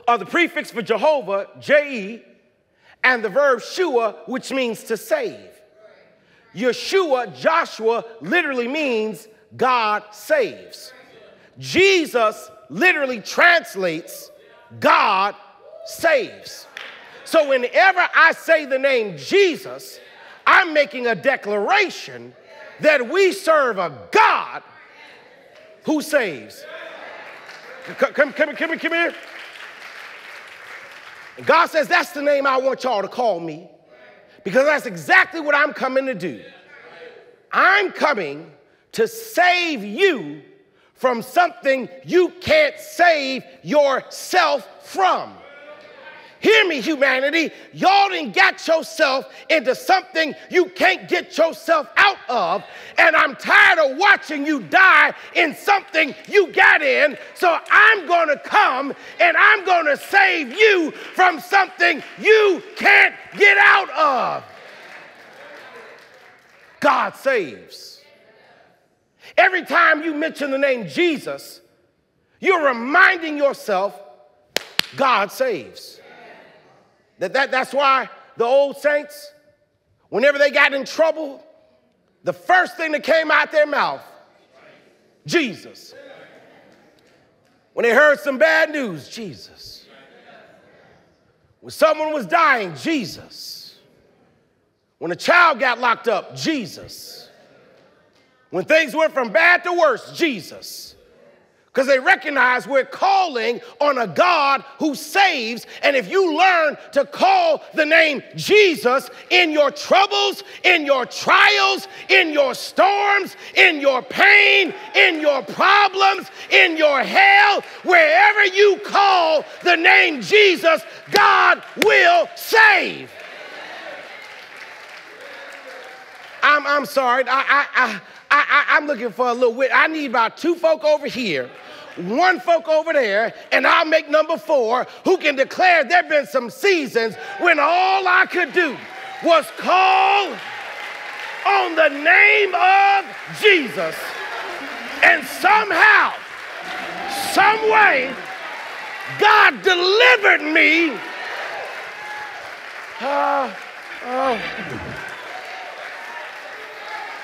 [SPEAKER 1] of the prefix for Jehovah, J E, and the verb shua, which means to save. Yeshua, Joshua, literally means God saves. Jesus literally translates God saves. So whenever I say the name Jesus, I'm making a declaration that we serve a God who saves. Come, come, come, come, here. God says, That's the name I want y'all to call me because that's exactly what I'm coming to do. I'm coming to save you from something you can't save yourself from. Hear me, humanity. Y'all didn't get yourself into something you can't get yourself out of. And I'm tired of watching you die in something you got in. So I'm going to come and I'm going to save you from something you can't get out of. God saves. Every time you mention the name Jesus, you're reminding yourself God saves. That, that, that's why the old saints, whenever they got in trouble, the first thing that came out their mouth, Jesus. When they heard some bad news, Jesus. When someone was dying, Jesus. When a child got locked up, Jesus. When things went from bad to worse, Jesus because they recognize we're calling on a God who saves. And if you learn to call the name Jesus in your troubles, in your trials, in your storms, in your pain, in your problems, in your hell, wherever you call the name Jesus, God will save. I'm, I'm sorry. I, I, I, I, I'm looking for a little wit. I need about two folk over here one folk over there, and I'll make number four who can declare there have been some seasons when all I could do was call on the name of Jesus. And somehow, some way, God delivered me. Uh, oh.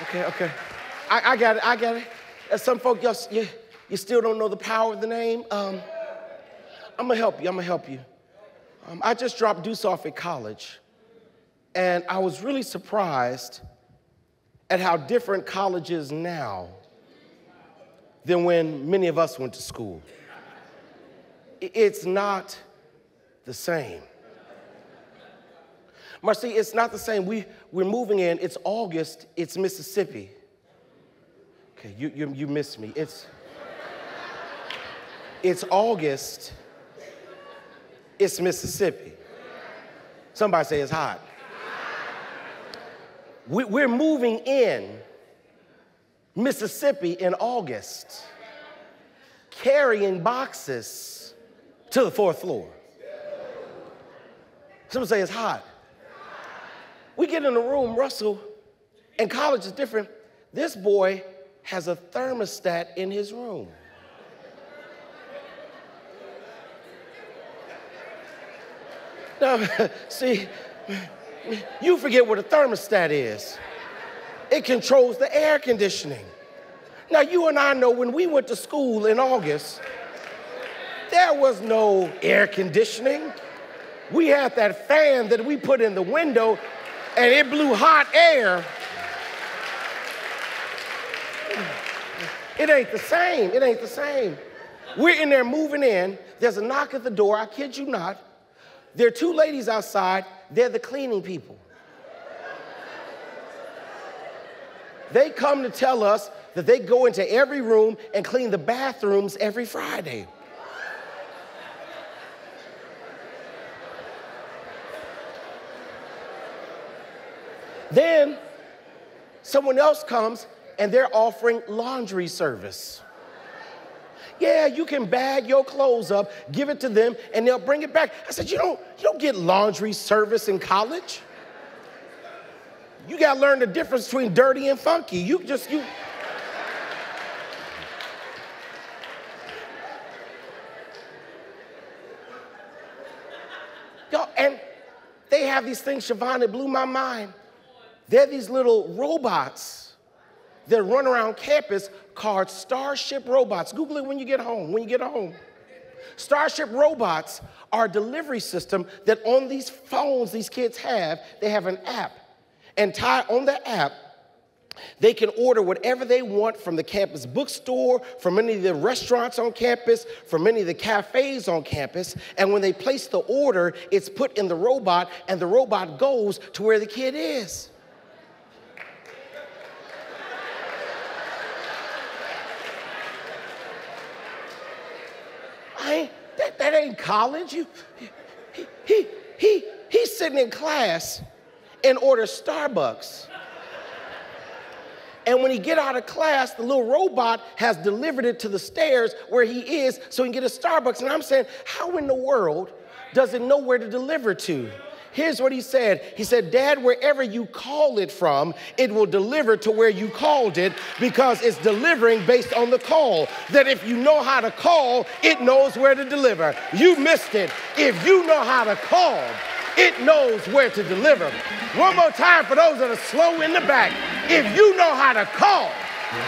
[SPEAKER 1] Okay, okay. I, I got it, I got it. Uh, some folk, y'all, yeah you still don't know the power of the name, um, I'm gonna help you. I'm gonna help you. Um, I just dropped Deuce off at college, and I was really surprised at how different college is now than when many of us went to school. It's not the same. Marcy, it's not the same. We, we're moving in. It's August. It's Mississippi. Okay, you, you, you missed me. It's, it's August. It's Mississippi. Somebody say it's hot. We, we're moving in Mississippi in August, carrying boxes to the fourth floor. Someone say it's hot. We get in the room, Russell, and college is different. This boy has a thermostat in his room. Now, see, you forget what a thermostat is. It controls the air conditioning. Now, you and I know when we went to school in August, there was no air conditioning. We had that fan that we put in the window and it blew hot air. It ain't the same. It ain't the same. We're in there moving in. There's a knock at the door. I kid you not. There are two ladies outside. They're the cleaning people. They come to tell us that they go into every room and clean the bathrooms every Friday. Then someone else comes and they're offering laundry service. Yeah, you can bag your clothes up, give it to them, and they'll bring it back. I said, you don't, you don't get laundry service in college. You gotta learn the difference between dirty and funky. You just, you. Yo, and they have these things, Siobhan, it blew my mind. They're these little robots that run around campus called Starship robots. Google it when you get home, when you get home. Starship robots are a delivery system that on these phones these kids have, they have an app. And tie on the app, they can order whatever they want from the campus bookstore, from any of the restaurants on campus, from any of the cafes on campus. And when they place the order, it's put in the robot, and the robot goes to where the kid is. I that, that ain't college. You, he, he, he, he's sitting in class and orders Starbucks. And when he get out of class, the little robot has delivered it to the stairs where he is so he can get a Starbucks. And I'm saying, how in the world does it know where to deliver to? Here's what he said. He said, Dad, wherever you call it from, it will deliver to where you called it because it's delivering based on the call. That if you know how to call, it knows where to deliver. You missed it. If you know how to call, it knows where to deliver. One more time for those that are slow in the back. If you know how to call,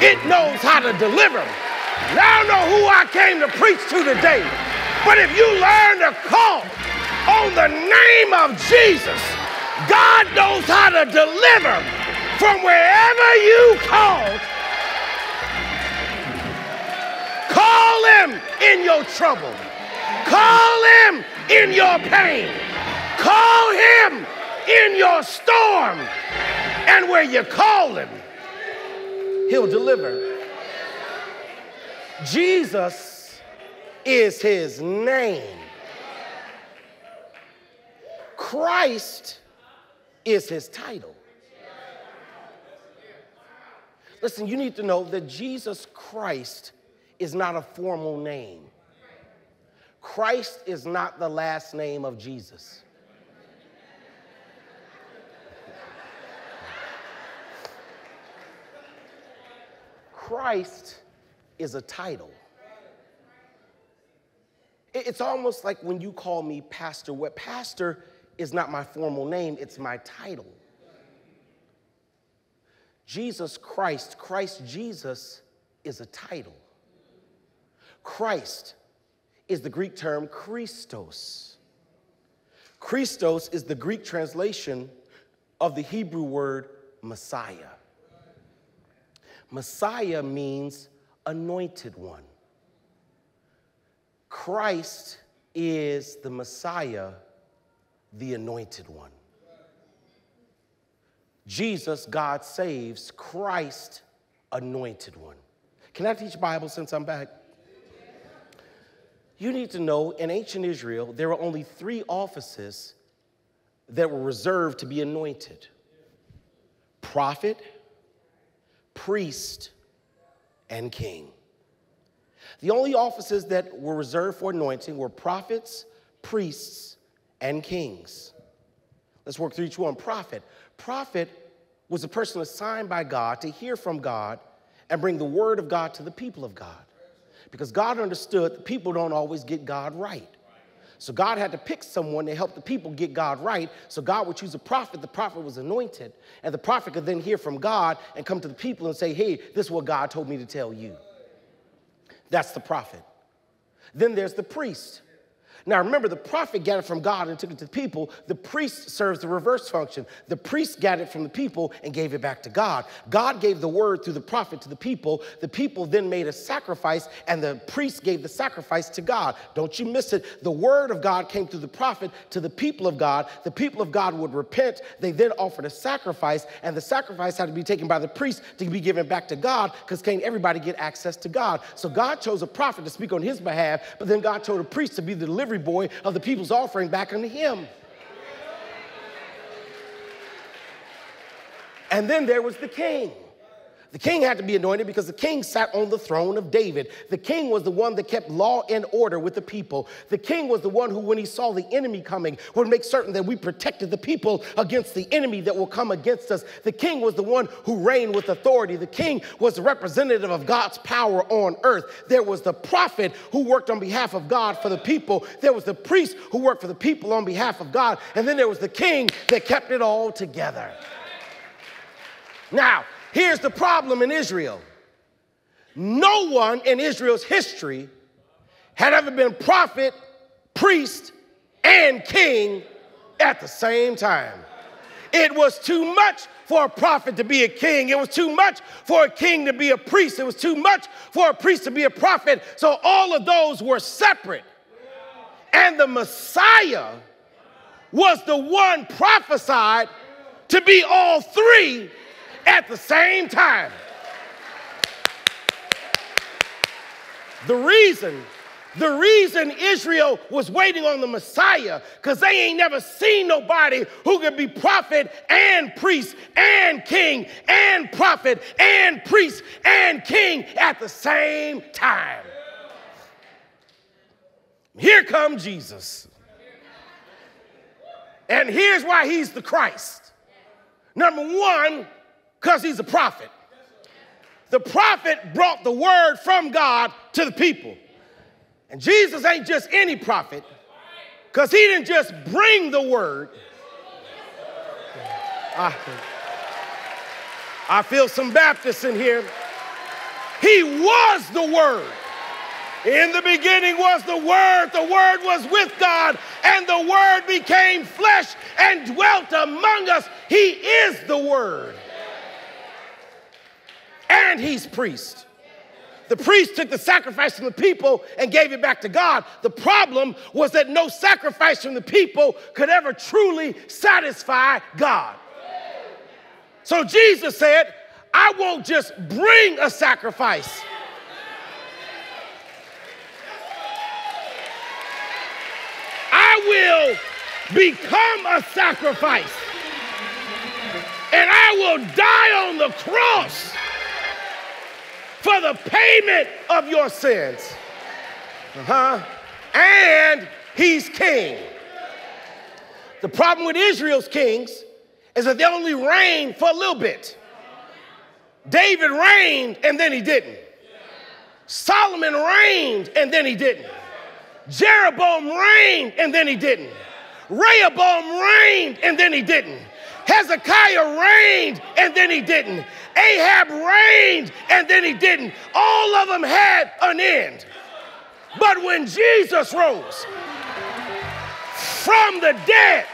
[SPEAKER 1] it knows how to deliver. Now I know who I came to preach to today. But if you learn to call on the name of Jesus, God knows how to deliver from wherever you called. Call him in your trouble. Call him in your pain. Call him in your storm. And where you call him, he'll deliver. Jesus is his name. Christ is his title. Listen, you need to know that Jesus Christ is not a formal name. Christ is not the last name of Jesus. Christ is a title. It's almost like when you call me pastor. What pastor is not my formal name, it's my title. Jesus Christ, Christ Jesus is a title. Christ is the Greek term Christos. Christos is the Greek translation of the Hebrew word Messiah. Messiah means anointed one. Christ is the Messiah, the anointed one. Jesus, God saves, Christ, anointed one. Can I teach Bible since I'm back? You need to know in ancient Israel, there were only three offices that were reserved to be anointed prophet, priest, and king. The only offices that were reserved for anointing were prophets, priests, and kings. Let's work through each one. Prophet. Prophet was a person assigned by God to hear from God and bring the word of God to the people of God. Because God understood the people don't always get God right. So God had to pick someone to help the people get God right. So God would choose a prophet. The prophet was anointed. And the prophet could then hear from God and come to the people and say, hey, this is what God told me to tell you. That's the prophet. Then there's the priest. Now remember, the prophet got it from God and took it to the people. The priest serves the reverse function. The priest got it from the people and gave it back to God. God gave the word through the prophet to the people. The people then made a sacrifice, and the priest gave the sacrifice to God. Don't you miss it. The word of God came through the prophet to the people of God. The people of God would repent. They then offered a sacrifice, and the sacrifice had to be taken by the priest to be given back to God because can't everybody get access to God? So God chose a prophet to speak on his behalf, but then God chose a priest to be the boy of the people's offering back unto him. And then there was the king. The king had to be anointed because the king sat on the throne of David. The king was the one that kept law and order with the people. The king was the one who, when he saw the enemy coming, would make certain that we protected the people against the enemy that will come against us. The king was the one who reigned with authority. The king was the representative of God's power on earth. There was the prophet who worked on behalf of God for the people. There was the priest who worked for the people on behalf of God. And then there was the king that kept it all together. Now, here's the problem in Israel no one in Israel's history had ever been prophet, priest, and king at the same time. It was too much for a prophet to be a king. It was too much for a king to be a priest. It was too much for a priest to be a prophet. So all of those were separate. And the Messiah was the one prophesied to be all three at the same time. The reason, the reason Israel was waiting on the Messiah, because they ain't never seen nobody who could be prophet and priest and king and prophet and priest and king at the same time. Here comes Jesus. And here's why he's the Christ. Number one, because he's a prophet. The prophet brought the word from God to the people. And Jesus ain't just any prophet, because he didn't just bring the word. I, I feel some Baptists in here. He was the word. In the beginning was the Word, the Word was with God, and the Word became flesh and dwelt among us. He is the Word. And He's priest. The priest took the sacrifice from the people and gave it back to God. The problem was that no sacrifice from the people could ever truly satisfy God. So Jesus said, I won't just bring a sacrifice. I will become a sacrifice. And I will die on the cross for the payment of your sins. Uh-huh. And he's king. The problem with Israel's kings is that they only reign for a little bit. David reigned and then he didn't. Solomon reigned and then he didn't. Jeroboam reigned and then he didn't. Rehoboam reigned and then he didn't. Hezekiah reigned and then he didn't. Ahab reigned and then he didn't. All of them had an end. But when Jesus rose from the dead,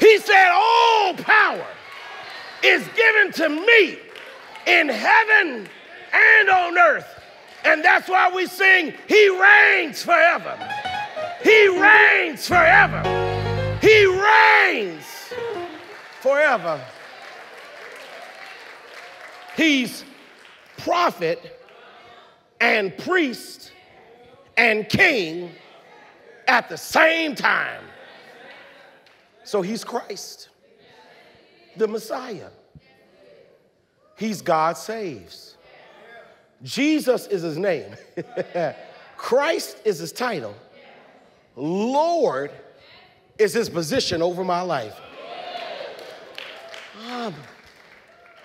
[SPEAKER 1] he said, All power is given to me in heaven and on earth. And that's why we sing, He reigns forever. He reigns forever. He reigns forever. He's prophet and priest and king at the same time. So he's Christ, the Messiah. He's God saves. Jesus is his name. Christ is his title. Lord is his position over my life. Um,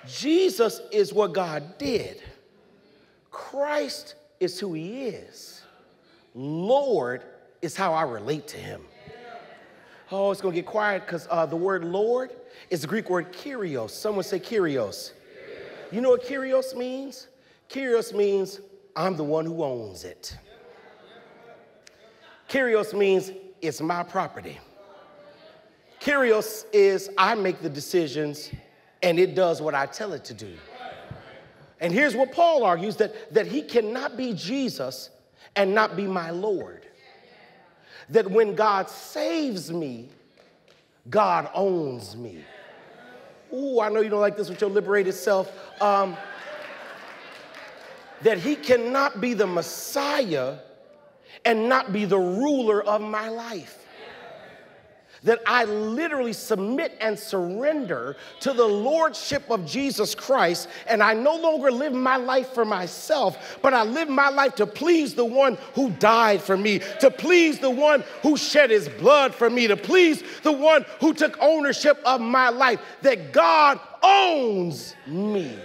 [SPEAKER 1] Jesus is what God did. Christ is who he is. Lord is how I relate to him. Oh, it's gonna get quiet because uh, the word Lord is the Greek word kyrios. Someone say kyrios. You know what kyrios means? Kyrios means I'm the one who owns it. Kyrios means it's my property. Kyrios is I make the decisions and it does what I tell it to do. And here's what Paul argues that, that he cannot be Jesus and not be my Lord. That when God saves me, God owns me. Ooh, I know you don't like this with your liberated self. Um, that he cannot be the Messiah and not be the ruler of my life. That I literally submit and surrender to the lordship of Jesus Christ, and I no longer live my life for myself, but I live my life to please the one who died for me, to please the one who shed his blood for me, to please the one who took ownership of my life, that God owns me.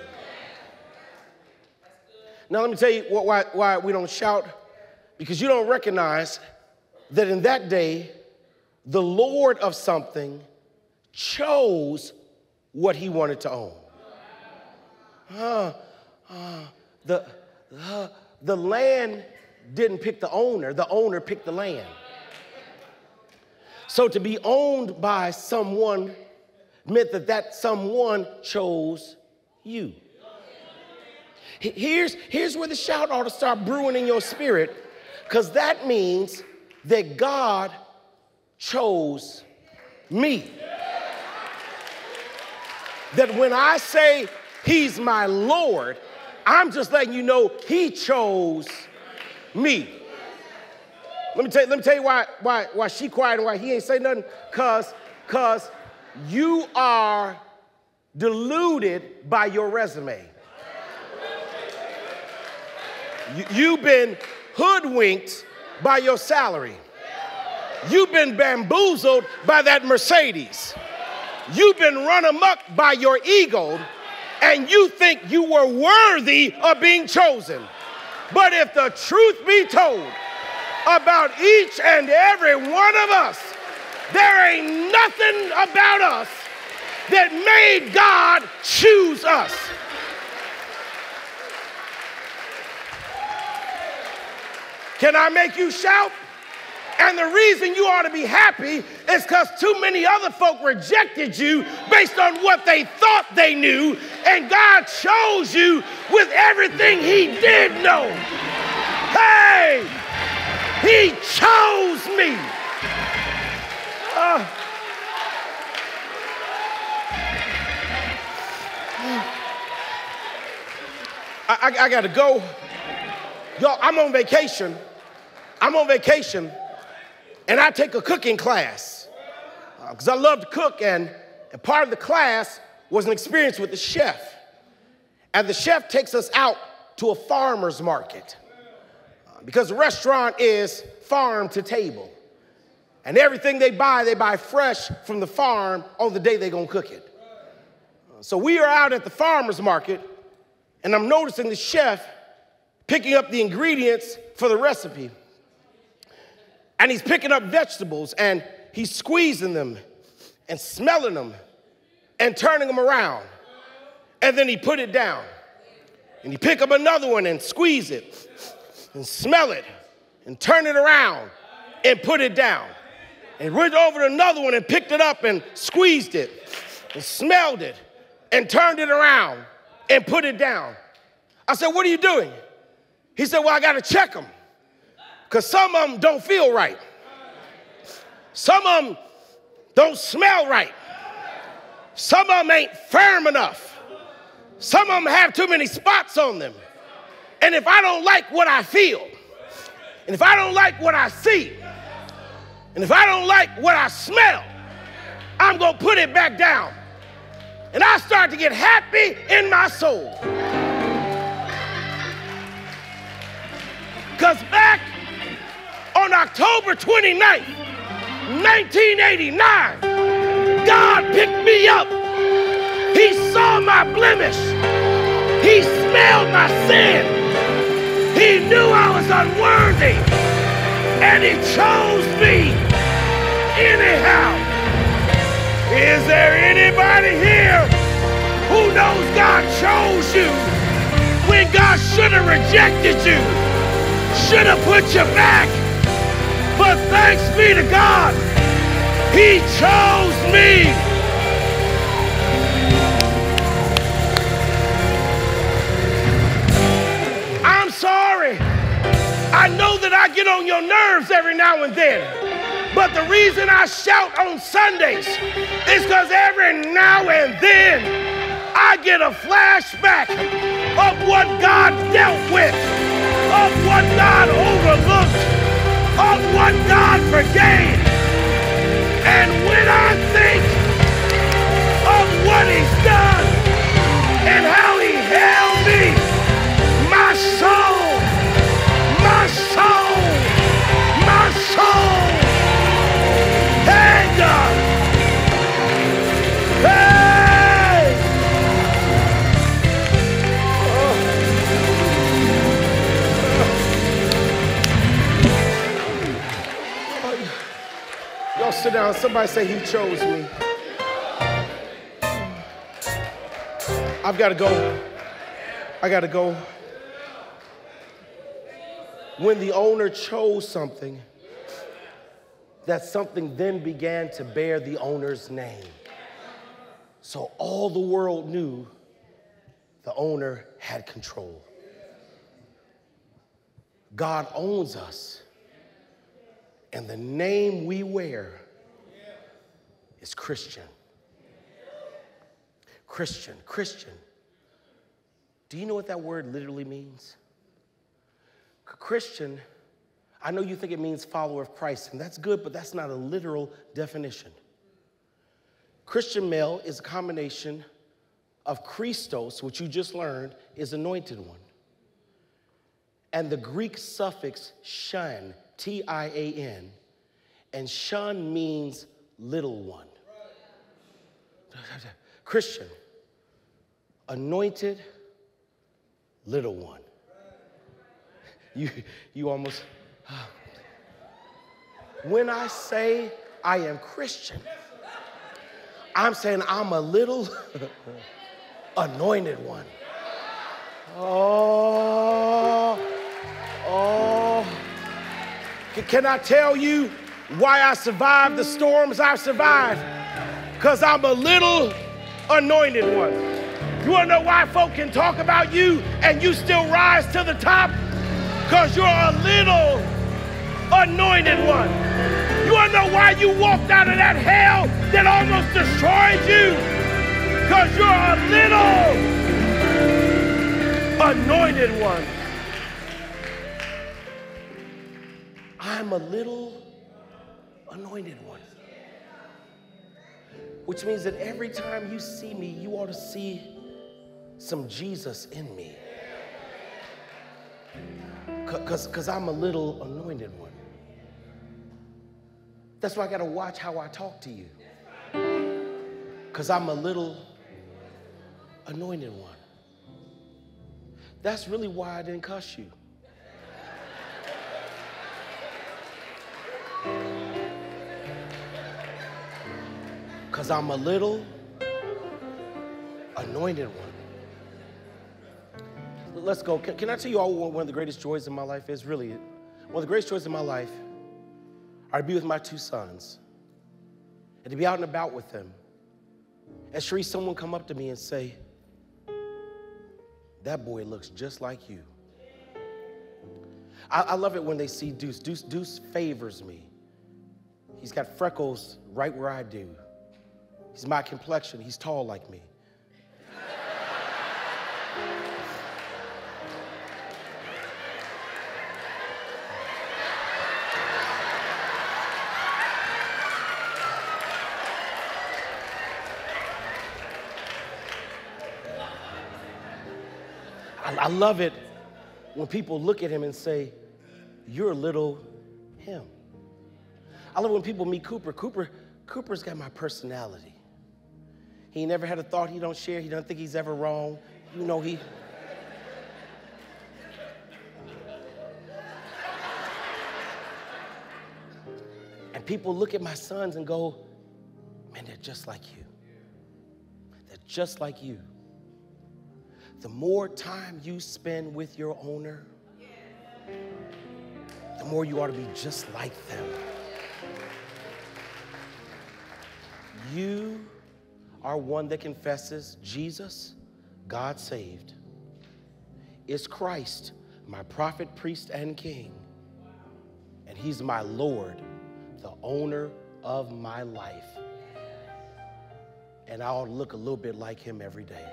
[SPEAKER 1] Now, let me tell you why, why we don't shout because you don't recognize that in that day, the Lord of something chose what he wanted to own. Uh, uh, the, uh, the land didn't pick the owner, the owner picked the land. So to be owned by someone meant that that someone chose you. Here's, here's where the shout ought to start brewing in your spirit, because that means that God chose me. That when I say He's my Lord, I'm just letting you know He chose me. Let me tell you, let me tell you why, why, why she quiet and why he ain't say nothing. Cause, cause you are deluded by your resume. You, you've been hoodwinked by your salary. You've been bamboozled by that Mercedes. You've been run amok by your ego, and you think you were worthy of being chosen. But if the truth be told about each and every one of us, there ain't nothing about us that made God choose us. Can I make you shout? And the reason you ought to be happy is because too many other folk rejected you based on what they thought they knew, and God chose you with everything He did know. Hey, He chose me. Uh, I, I, I got to go. Y'all, I'm on vacation. I'm on vacation and I take a cooking class because uh, I love to cook, and, and part of the class was an experience with the chef. And the chef takes us out to a farmer's market uh, because the restaurant is farm to table. And everything they buy, they buy fresh from the farm on the day they're gonna cook it. Uh, so we are out at the farmer's market, and I'm noticing the chef picking up the ingredients for the recipe and he's picking up vegetables and he's squeezing them and smelling them and turning them around. And then he put it down. And he pick up another one and squeeze it and smell it and turn it around and put it down. And went over to another one and picked it up and squeezed it and smelled it and turned it around and put it down. I said, What are you doing? He said, Well, I got to check them because some of them don't feel right. Some of them don't smell right. Some of them ain't firm enough. Some of them have too many spots on them. And if I don't like what I feel, and if I don't like what I see, and if I don't like what I smell, I'm gonna put it back down. And I start to get happy in my soul. Because back on October 29th, 1989, God picked me up. He saw my blemish. He smelled my sin. He knew I was unworthy. And he chose me anyhow. Is there anybody here who knows God chose you when God should have rejected you? Should have put you back? But thanks be to God, He chose me. I'm sorry. I know that I get on your nerves every now and then. But the reason I shout on Sundays is because every now and then I get a flashback of what God dealt with, of what God overlooked, of what God forgave. And when I think of what He's done sit down. Somebody say he chose me. I've got to go. I got to go. When the owner chose something, that something then began to bear the owner's name. So all the world knew the owner had control. God owns us, and the name we wear is Christian. Christian, Christian. Do you know what that word literally means? Christian I know you think it means follower of Christ, and that's good, but that's not a literal definition. Christian male is a combination of Christos, which you just learned is anointed one, and the Greek suffix shun, T I A N, and shun means little one. Christian, anointed, little one. You, you almost, when I say I am Christian, I'm saying I'm a little anointed one. Oh, oh. Can I tell you why I survived the storms I've survived? Because I'm a little anointed one. You wanna know why folk can talk about you and you still rise to the top? Because you're a little anointed one. You wanna know why you walked out of that hell that almost destroyed you? Because you're a little anointed one. I'm a little anointed one. Which means that every time you see me, you ought to see some Jesus in me. Because I'm a little anointed one. That's why I got to watch how I talk to you. Because I'm a little anointed one. That's really why I didn't cuss you. Because I'm a little anointed one. Let's go. Can, can I tell you all what one of the greatest joys in my life is? Really, one of the greatest joys in my life are to be with my two sons and to be out and about with them. And sure, someone come up to me and say, that boy looks just like you. I, I love it when they see Deuce. Deuce. Deuce favors me. He's got freckles right where I do. He's my complexion. He's tall like me. I, I love it when people look at him and say, You're a little him. I love when people meet Cooper. Cooper, Cooper's got my personality. He never had a thought he don't share. He doesn't think he's ever wrong. You know, he. And people look at my sons and go, man, they're just like you. They're just like you. The more time you spend with your owner, the more you ought to be just like them. You are one that confesses Jesus, God saved, is Christ, my prophet, priest, and king. And he's my Lord, the owner of my life. And I ought to look a little bit like him every day.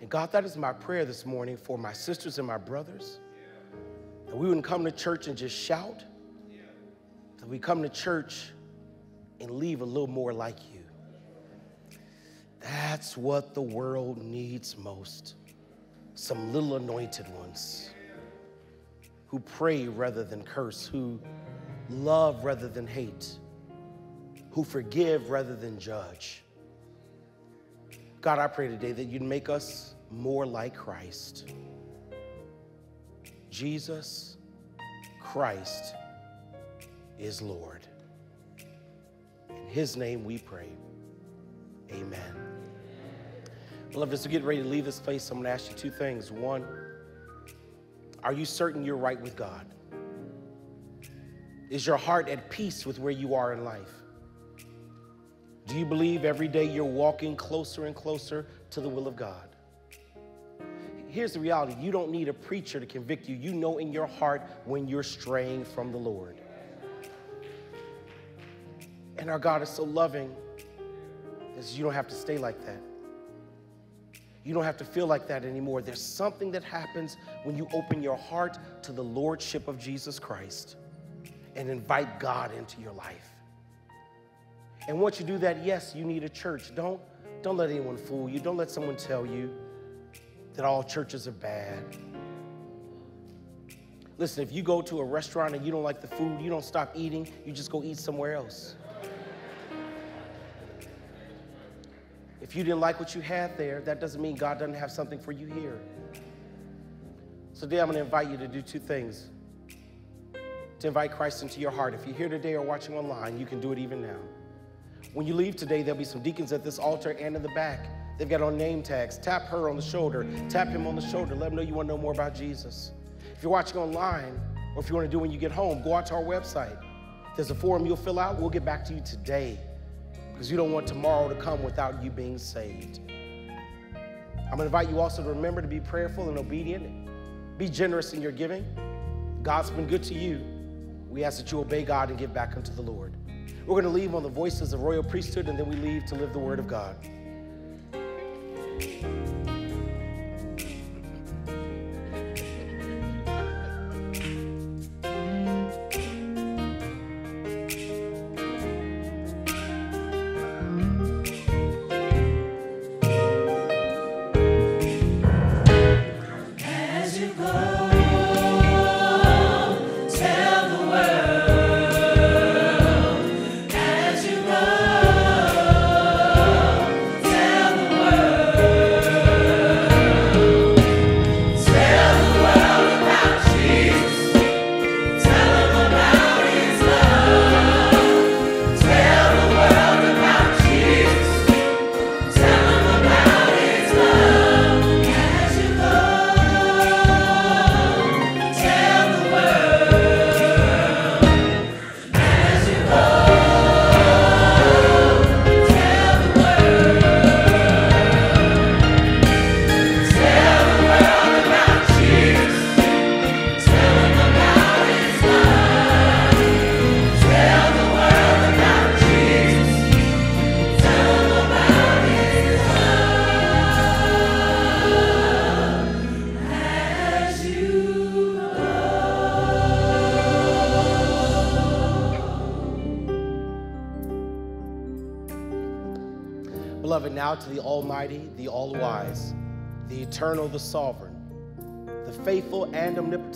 [SPEAKER 1] And God, that is my prayer this morning for my sisters and my brothers. That we wouldn't come to church and just shout, that we come to church and leave a little more like you. That's what the world needs most. Some little anointed ones who pray rather than curse, who love rather than hate, who forgive rather than judge. God, I pray today that you'd make us more like Christ. Jesus Christ is Lord. His name we pray. Amen. Beloved, as we get ready to leave this place, I'm going to ask you two things. One, are you certain you're right with God? Is your heart at peace with where you are in life? Do you believe every day you're walking closer and closer to the will of God? Here's the reality you don't need a preacher to convict you. You know in your heart when you're straying from the Lord. And our God is so loving that you don't have to stay like that. You don't have to feel like that anymore. There's something that happens when you open your heart to the Lordship of Jesus Christ and invite God into your life. And once you do that, yes, you need a church. Don't, don't let anyone fool you. Don't let someone tell you that all churches are bad. Listen, if you go to a restaurant and you don't like the food, you don't stop eating, you just go eat somewhere else. If you didn't like what you had there, that doesn't mean God doesn't have something for you here. So today I'm going to invite you to do two things. To invite Christ into your heart. If you're here today or watching online, you can do it even now. When you leave today, there'll be some deacons at this altar and in the back. They've got on name tags. Tap her on the shoulder, tap him on the shoulder. Let them know you want to know more about Jesus. If you're watching online, or if you want to do it when you get home, go out to our website. There's a form you'll fill out. We'll get back to you today because you don't want tomorrow to come without you being saved. I'm going to invite you also to remember to be prayerful and obedient. Be generous in your giving. God's been good to you. We ask that you obey God and give back unto the Lord. We're going to leave on the voices of royal priesthood, and then we leave to live the word of God.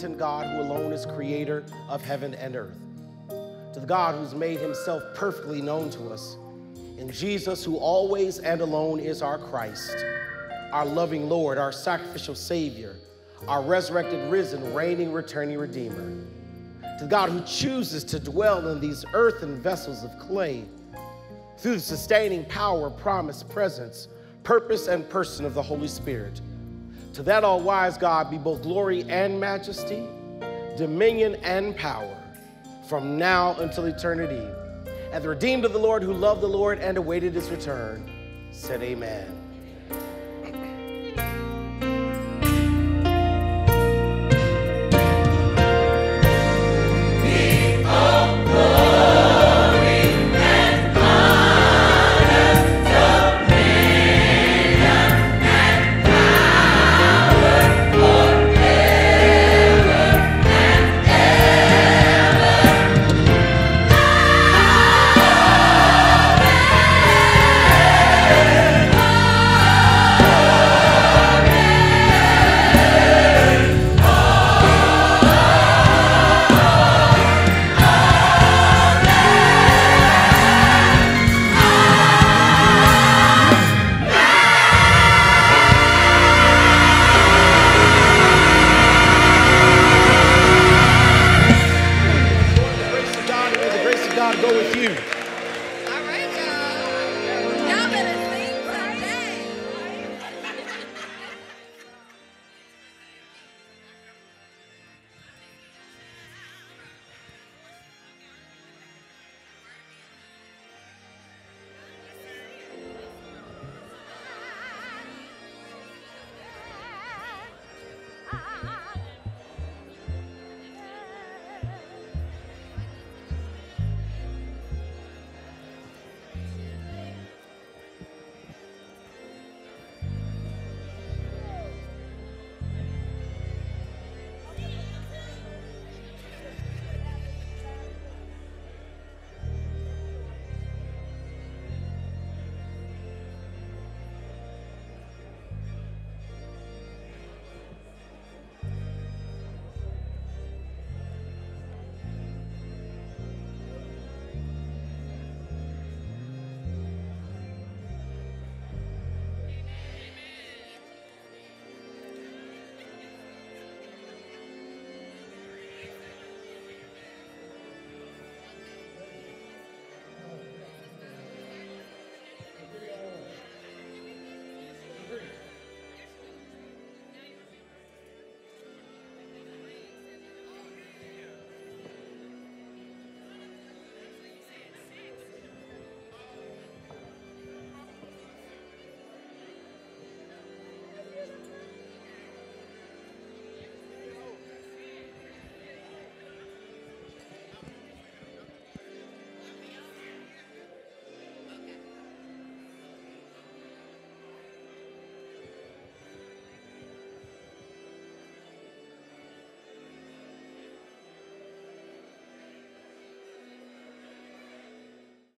[SPEAKER 1] Omnipotent God who alone is creator of heaven and earth, to the God who's made himself perfectly known to us, in Jesus, who always and alone is our Christ, our loving Lord, our sacrificial Savior, our resurrected, risen, reigning, returning Redeemer, to the God who chooses to dwell in these earthen vessels of clay through the sustaining power, promise, presence, purpose, and person of the Holy Spirit. To that all wise God be both glory and majesty, dominion and power, from now until eternity. And the redeemed of the Lord who loved the Lord and awaited his return said, Amen.